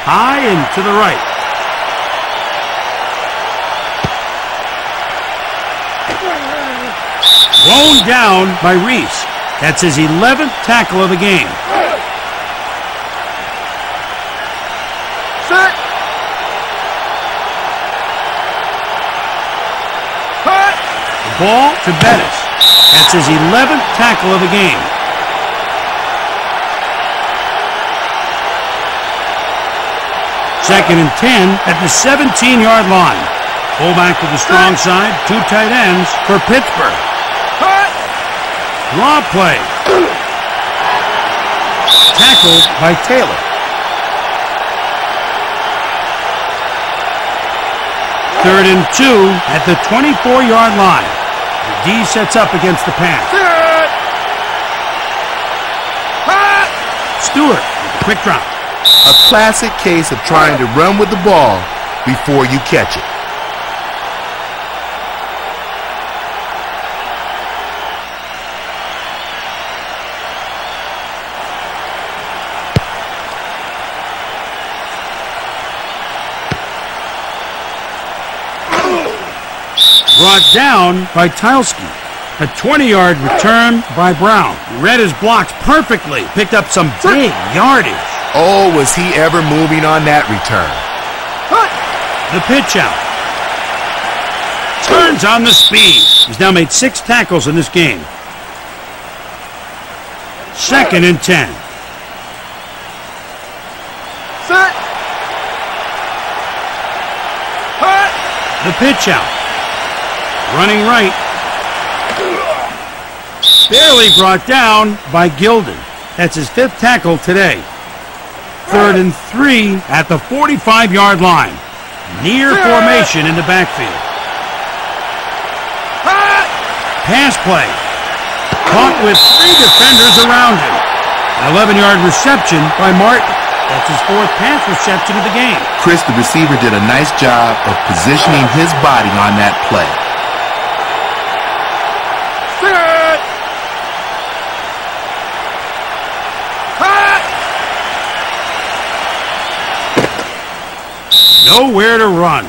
High and to the right. Thrown down by Reese. That's his 11th tackle of the game. Set. Hot. Ball to Bettis. That's his 11th tackle of the game. Second and 10 at the 17-yard line. Pull back to the strong side. Two tight ends for Pittsburgh. Hot. Draw play. Tackled by Taylor. Third and two at the 24-yard line. The D sets up against the pass. Set. Stewart with a quick drop. A classic case of trying to run with the ball before you catch it. Brought down by Tilski. A 20-yard return by Brown. He read his blocks perfectly. Picked up some big yardage. Oh, was he ever moving on that return? Hot. The pitch out. Turns on the speed. He's now made six tackles in this game. Second and ten. Set. Hot. The pitch out. Running right. Barely brought down by Gildon. That's his fifth tackle today. Third and three at the 45-yard line. Near formation in the backfield. Pass play. Caught with three defenders around him. An 11-yard reception by Martin. That's his fourth pass reception of the game. Chris, the receiver, did a nice job of positioning his body on that play. Set. Hot. Nowhere to run.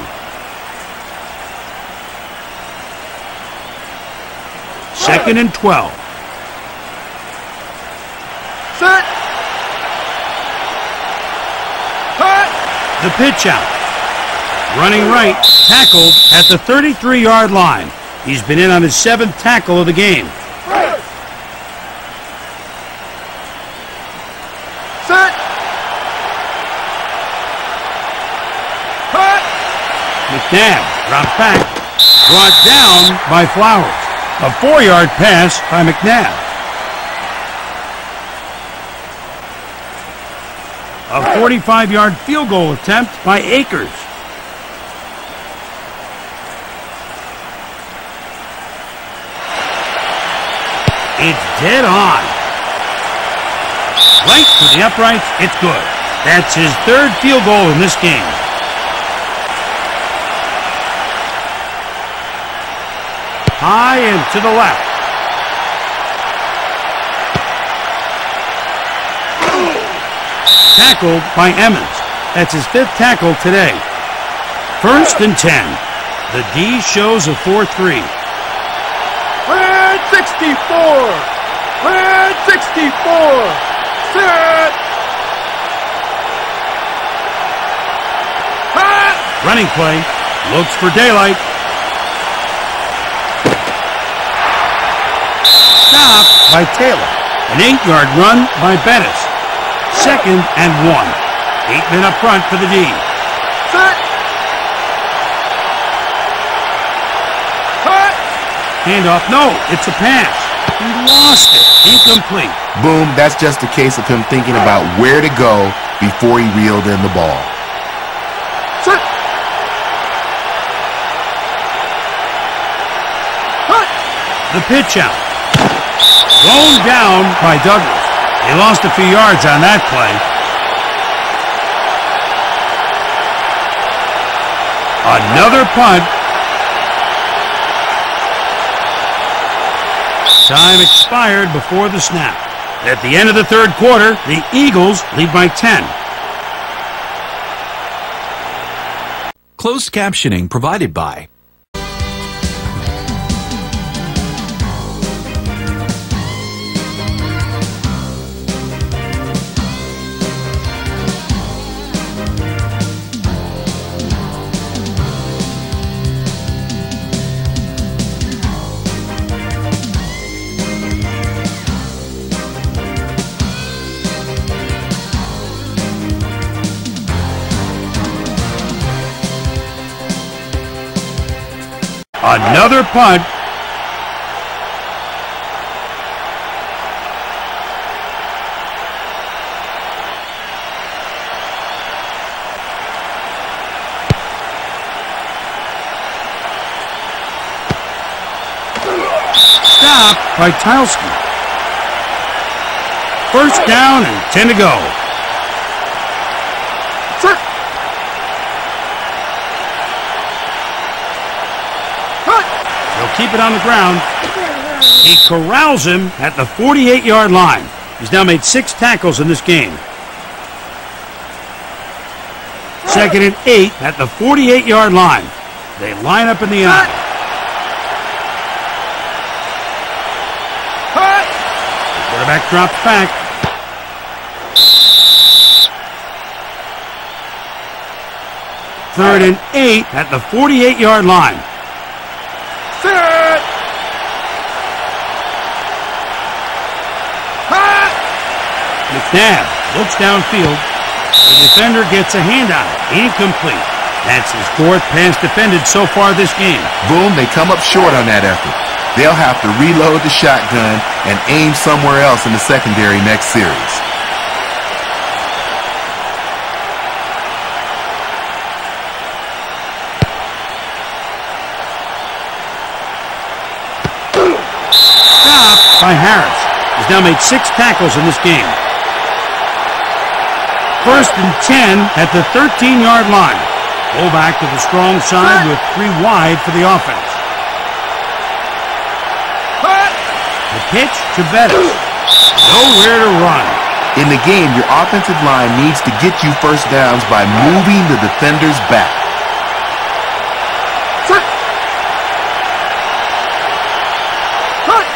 Second and 12. Set. Hot. The pitch out. Running right, tackled at the 33-yard line. He's been in on his seventh tackle of the game. Set. Hot. McNabb dropped back, brought down by Flowers. A four-yard pass by McNabb. A 45-yard field goal attempt by Akers. It's dead on. Right to the uprights, it's good. That's his third field goal in this game. High and to the left. Tackled by Emmons. That's his fifth tackle today. First and 10. The D shows a 4-3. Red 64. Red 64. Set. Running play. Looks for daylight. Stopped by Taylor. An eight-yard run by Bettis. Second and one. Eight men up front for the D. Set. Hot. Handoff. No, it's a pass. He lost it. Incomplete. Boom, that's just a case of him thinking about where to go before he reeled in the ball. Set. Hot. The pitch out. Thrown down by Douglas. He lost a few yards on that play. Another punt. Time expired before the snap. At the end of the third quarter, the Eagles lead by 10. Closed captioning provided by Another punt. Stop by Talski. First down and 10 to go. Keep it on the ground. He corrals him at the 48-yard line. He's now made six tackles in this game. Second and eight at the 48-yard line. They line up in the. Hut. Quarterback drops back. Third and eight at the 48-yard line. Set. Hut. McNabb looks downfield. The defender gets a handout. Incomplete. That's his fourth pass defended so far this game. Boom, they come up short on that effort. They'll have to reload the shotgun and aim somewhere else in the secondary next series. Stopped by Harris. He's now made six tackles in this game. First and 10 at the 13-yard line. Go back to the strong side with three wide for the offense. Hut. The pitch to Bettis. Nowhere to run. In the game, your offensive line needs to get you first downs by moving the defenders back. Set. Hut.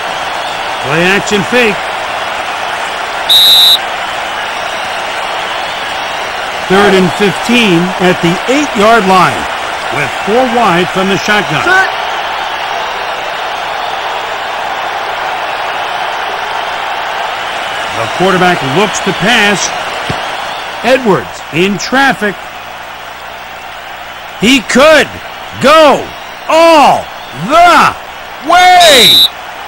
Play action fake. Third and 15 at the 8-yard line with four wide from the shotgun. Set. The quarterback looks to pass. Edwards in traffic. He could go all the way.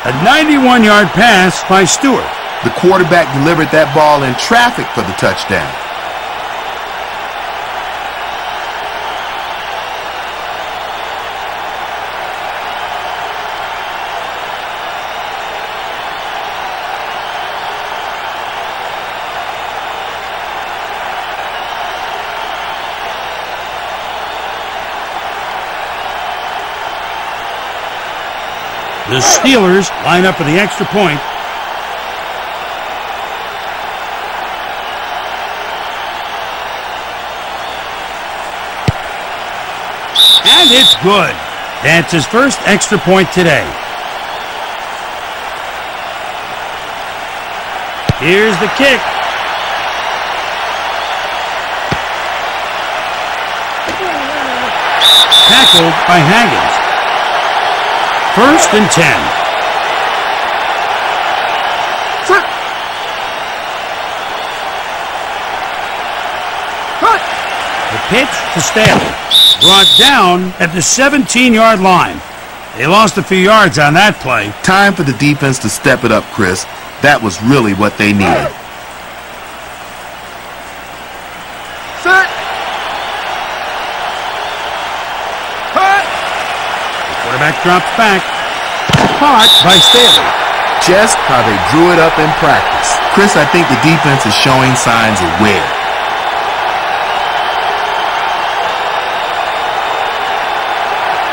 A 91-yard pass by Stewart. The quarterback delivered that ball in traffic for the touchdown. Steelers line up for the extra point. And it's good. That's his first extra point today. Here's the kick. Tackled by Haggins. First and 10. Set. Hut. The pitch to Staley. Brought down at the 17-yard line. They lost a few yards on that play. Time for the defense to step it up, Chris. That was really what they needed. Set. Hut. Quarterback drops back. Caught by Staley. Just how they drew it up in practice. Chris, I think the defense is showing signs of wear.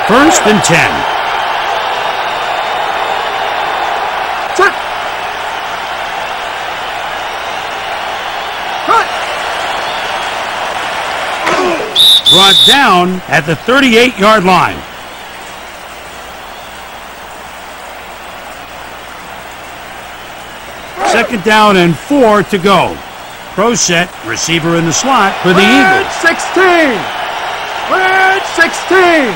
First and 10. Set. Hut. Brought down at the 38-yard line. Second down and four to go. Pro set, receiver in the slot for the Red Eagles. 16. Red 16.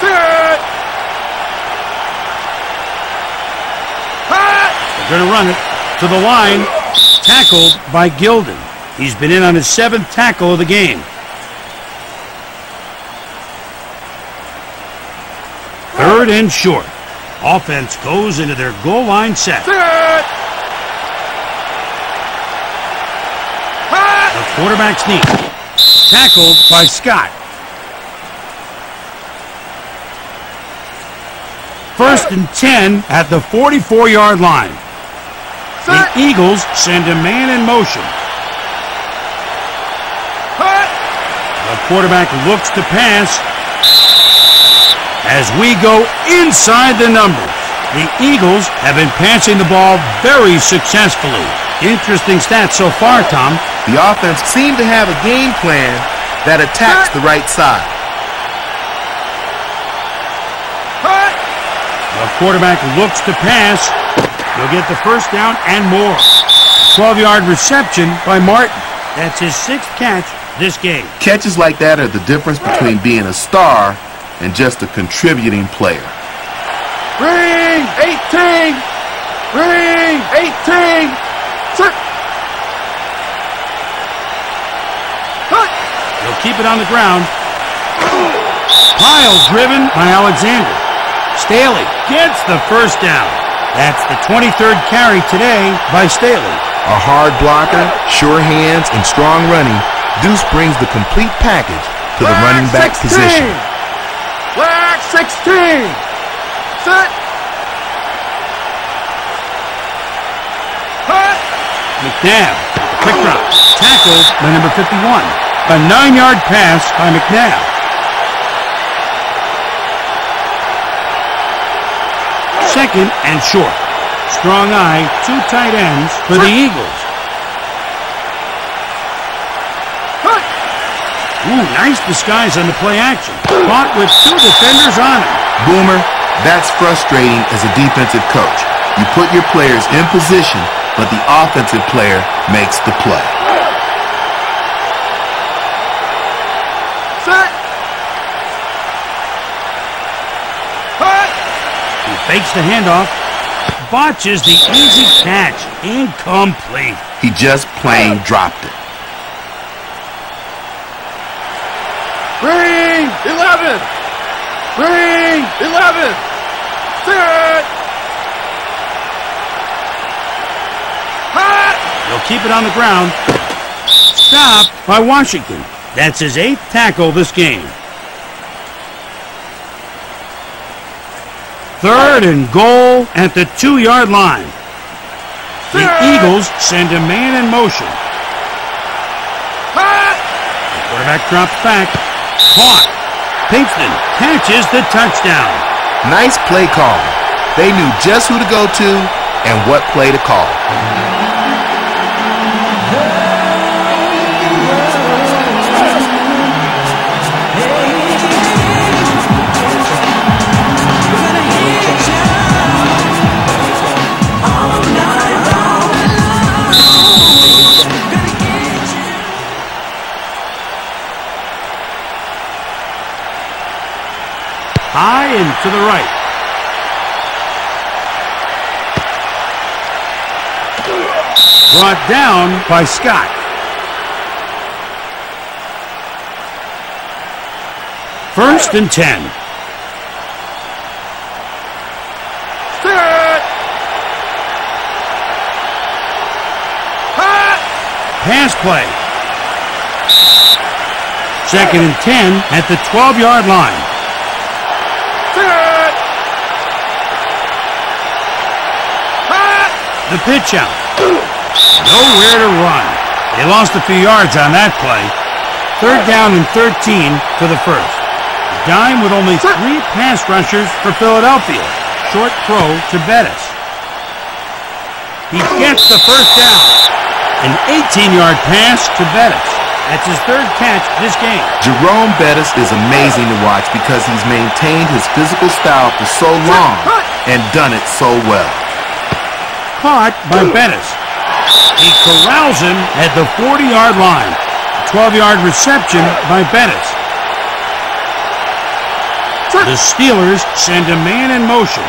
Set. Hut. They're going to run it to the line. Tackled by Gildon. He's been in on his seventh tackle of the game. Third and short. Offense goes into their goal line set. Set. Hut. The quarterback sneak. Tackled by Scott. First and 10 at the 44-yard line. The Eagles send a man in motion. The quarterback looks to pass. As we go inside the numbers, the Eagles have been passing the ball very successfully. Interesting stats so far, Tom. The offense seemed to have a game plan that attacks the right side. Cut. The quarterback looks to pass. He'll get the first down and more. 12-yard reception by Martin. That's his sixth catch this game. Catches like that are the difference between being a star and just a contributing player. Ring 18. Ring 18. Set. Cut. He'll keep it on the ground. Pile driven by Alexander. Staley gets the first down. That's the 23rd carry today by Staley. A hard blocker, sure hands, and strong running, Deuce brings the complete package to the running back 16. position. Flag 16. Set. Cut. McNabb, quick drop, tackled by number 51. A nine-yard pass by McNabb. Second and short. Strong I, two tight ends for the Eagles. Ooh, nice disguise on the play action. Caught with two defenders on him. Boomer, that's frustrating as a defensive coach. You put your players in position, but the offensive player makes the play. Set. Cut. He fakes the handoff, botches the easy catch. Incomplete. He just plain oh. dropped it. Ring 11. Ring 11. Set. Cut. He'll keep it on the ground. Stopped by Washington. That's his eighth tackle this game. Third and goal at the two-yard line. The Eagles send a man in motion. Cut. Quarterback drops back. Caught. Pinkston catches the touchdown. Nice play call. They knew just who to go to and what play to call. And to the right. Brought down by Scott. First and ten. Set. Pass play. Second and ten at the 12-yard line. Set. Cut. The pitch out. Nowhere to run. They lost a few yards on that play. Third down and 13 for the first. Dime with only three pass rushers for Philadelphia. Short throw to Bettis. He gets the first down. An 18-yard pass to Bettis. That's his third catch this game. Jerome Bettis is amazing to watch because he's maintained his physical style for so long and done it so well. Caught by Bettis. He corrals him at the 40-yard line. 12-yard reception by Bettis. The Steelers send a man in motion.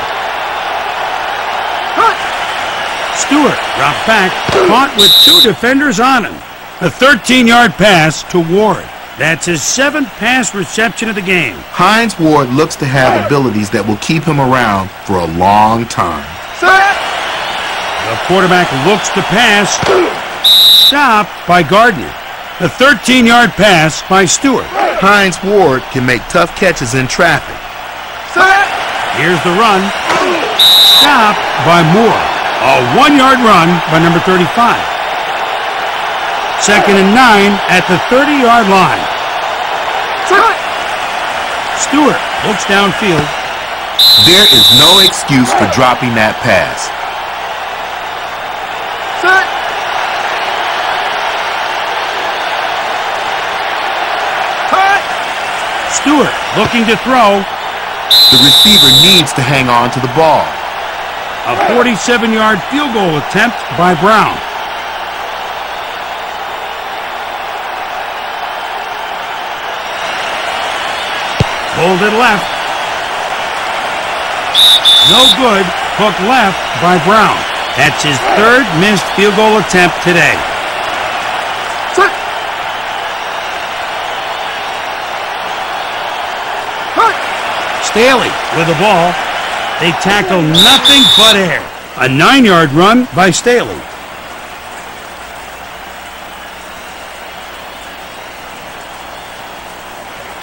Stewart dropped back, caught with two defenders on him. A 13-yard pass to Ward. That's his seventh pass reception of the game. Hines Ward looks to have abilities that will keep him around for a long time. Set. The quarterback looks to pass. Stopped by Gardner. The 13-yard pass by Stewart. Hines Ward can make tough catches in traffic. Set. Here's the run. Stopped by Moore. A one-yard run by number 35. Second and nine at the 30-yard line. Set. Stewart looks downfield. There is no excuse for dropping that pass. Set. Cut. Stewart looking to throw. The receiver needs to hang on to the ball. A 47-yard field goal attempt by Brown. Pulled it left. No good. Hook left by Brown. That's his third missed field goal attempt today. Set. Cut. Staley with the ball. They tackle nothing but air. A nine-yard run by Staley.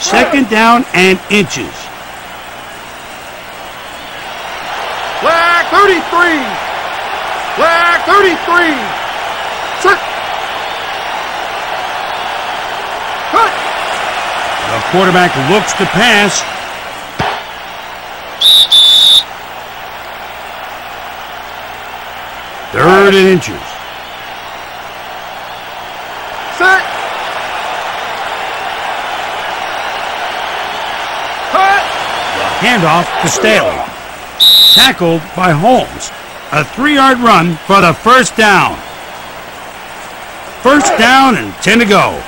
Second down and inches. Flag 33. Flag 33. Set. Cut. The quarterback looks to pass. Third and inches. Cut. Handoff to Staley. Tackled by Holmes. A three-yard run for the first down. First down and 10 to go.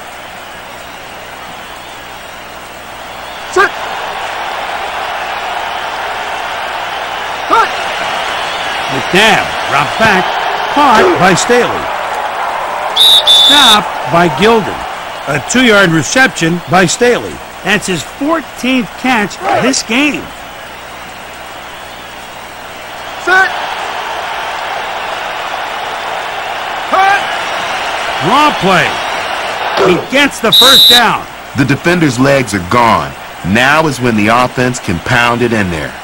McNabb dropped back. Caught by Staley. Stopped by Gildon. A two-yard reception by Staley. That's his 14th catch this game. Set. Cut. Draw play. He gets the first down. The defender's legs are gone. Now is when the offense can pound it in there.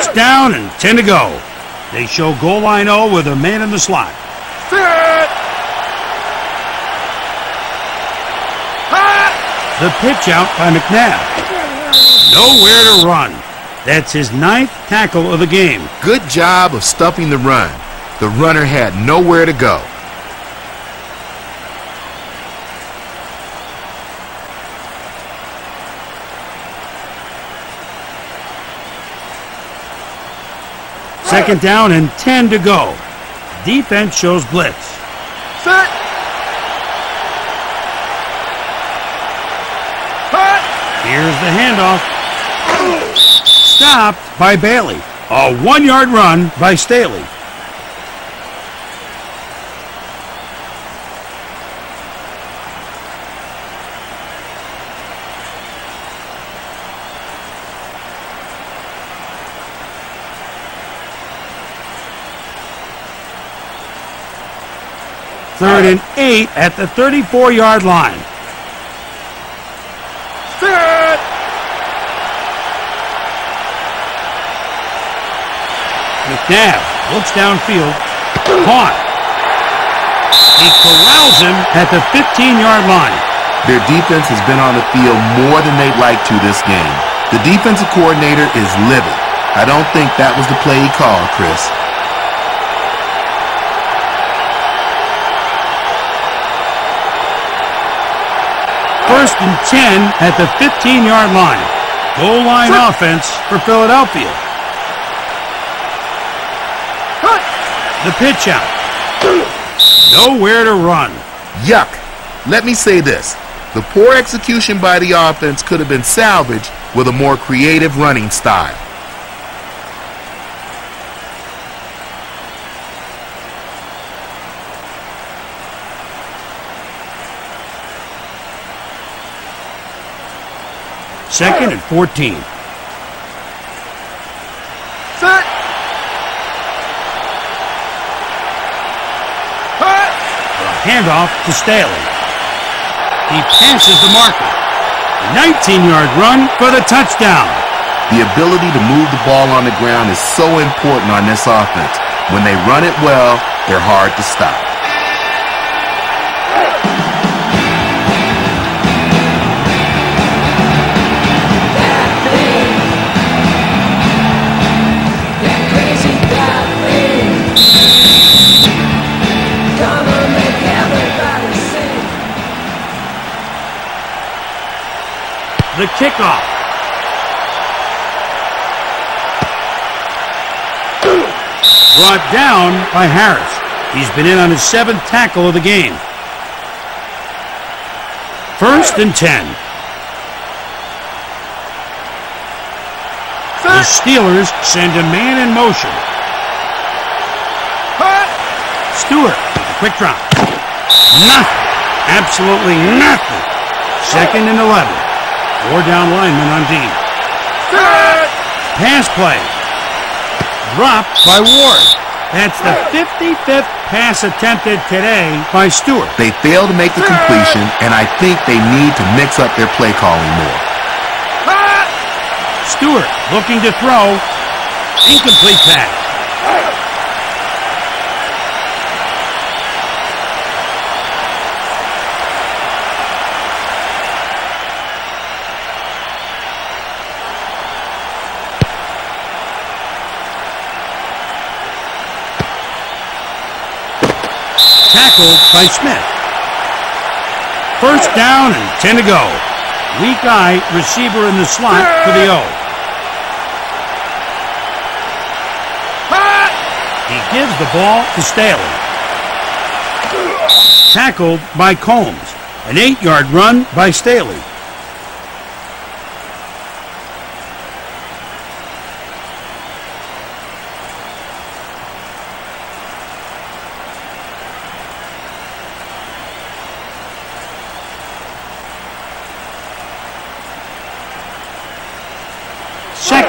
First down and 10 to go. They show goal line O with a man in the slot. Set. The pitch out by McNabb. Nowhere to run. That's his ninth tackle of the game. Good job of stuffing the run. The runner had nowhere to go. Second down and 10 to go. Defense shows blitz. Set. Cut. Here's the handoff. Stopped by Bailey. A one-yard run by Staley. Third and eight at the 34-yard line. Set. McNabb looks downfield. Caught. He corrals him at the 15-yard line. Their defense has been on the field more than they'd like to this game. The defensive coordinator is livid. I don't think that was the play he called, Chris. First and 10 at the 15-yard line. Goal line offense for Philadelphia. Cut. The pitch out. Nowhere to run. Yuck. Let me say this. The poor execution by the offense could have been salvaged with a more creative running style. second and 14. Set. Cut. A handoff to Staley. He passes the marker. 19-yard run for the touchdown. The ability to move the ball on the ground is so important on this offense. When they run it well, they're hard to stop. Kickoff. Brought down by Harris. He's been in on his seventh tackle of the game. First and ten. The Steelers send a man in motion. Stewart, quick drop. Nothing. Absolutely nothing. Second and 11. Four down linemen on D. Set. Pass play. Dropped by Ward. That's the 55th pass attempted today by Stewart. They failed to make the completion, and I think they need to mix up their play calling more. Hut. Stewart looking to throw. Incomplete pass. Tackled by Smith. First down and 10 to go. Weak I receiver in the slot for the O. He gives the ball to Staley. Tackled by Combs. An eight-yard run by Staley.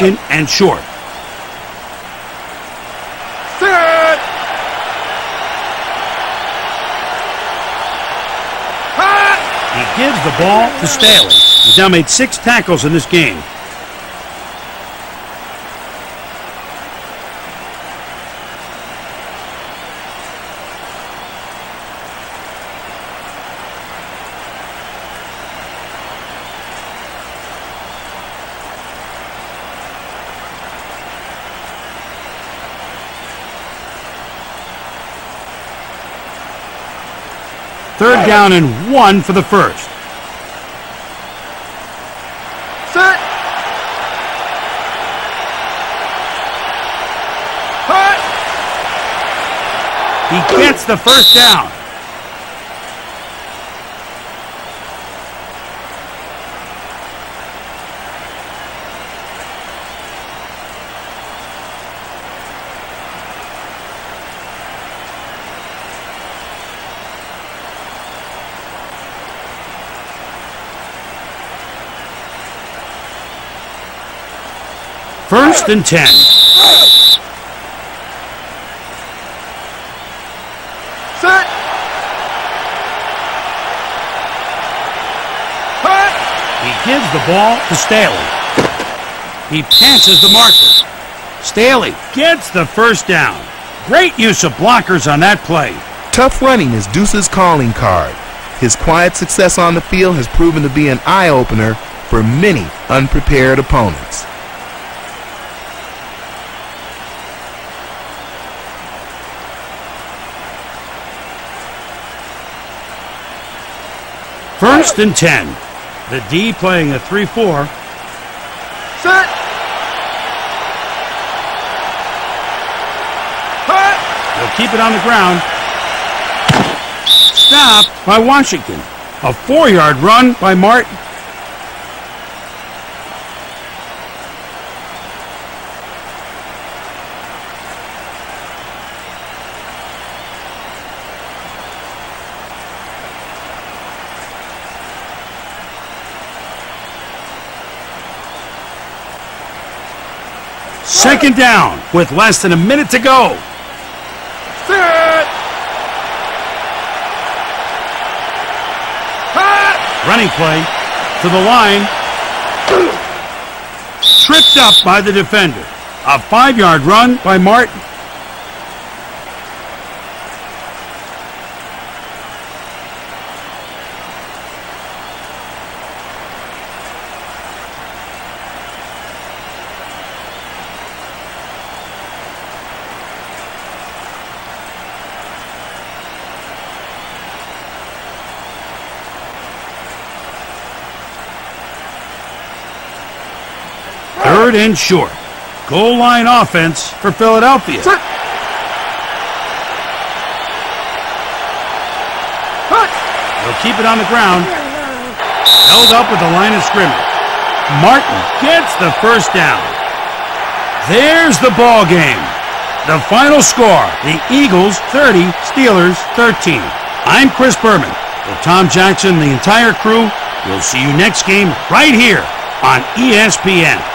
Second and short. Set. He gives the ball to Staley. He's now made six tackles in this game. Third down and one for the first. Set. Hut. He gets the first down. First and ten. Set. Hut. He gives the ball to Staley. He passes the marker. Staley gets the first down. Great use of blockers on that play. Tough running is Deuce's calling card. His quiet success on the field has proven to be an eye-opener for many unprepared opponents. First and ten. The D playing a 3-4. Set. Hut. They'll keep it on the ground. Stopped by Washington. A four-yard run by Martin. Second down with less than a minute to go. Set. Cut. Running play to the line. Tripped up by the defender. A five-yard run by Martin. Third and short. Goal line offense for Philadelphia. Set. They'll keep it on the ground. Held up with the line of scrimmage. Martin gets the first down. There's the ball game. The final score, the Eagles 30, Steelers 13. I'm Chris Berman. With Tom Jackson and the entire crew, we'll see you next game right here on ESPN.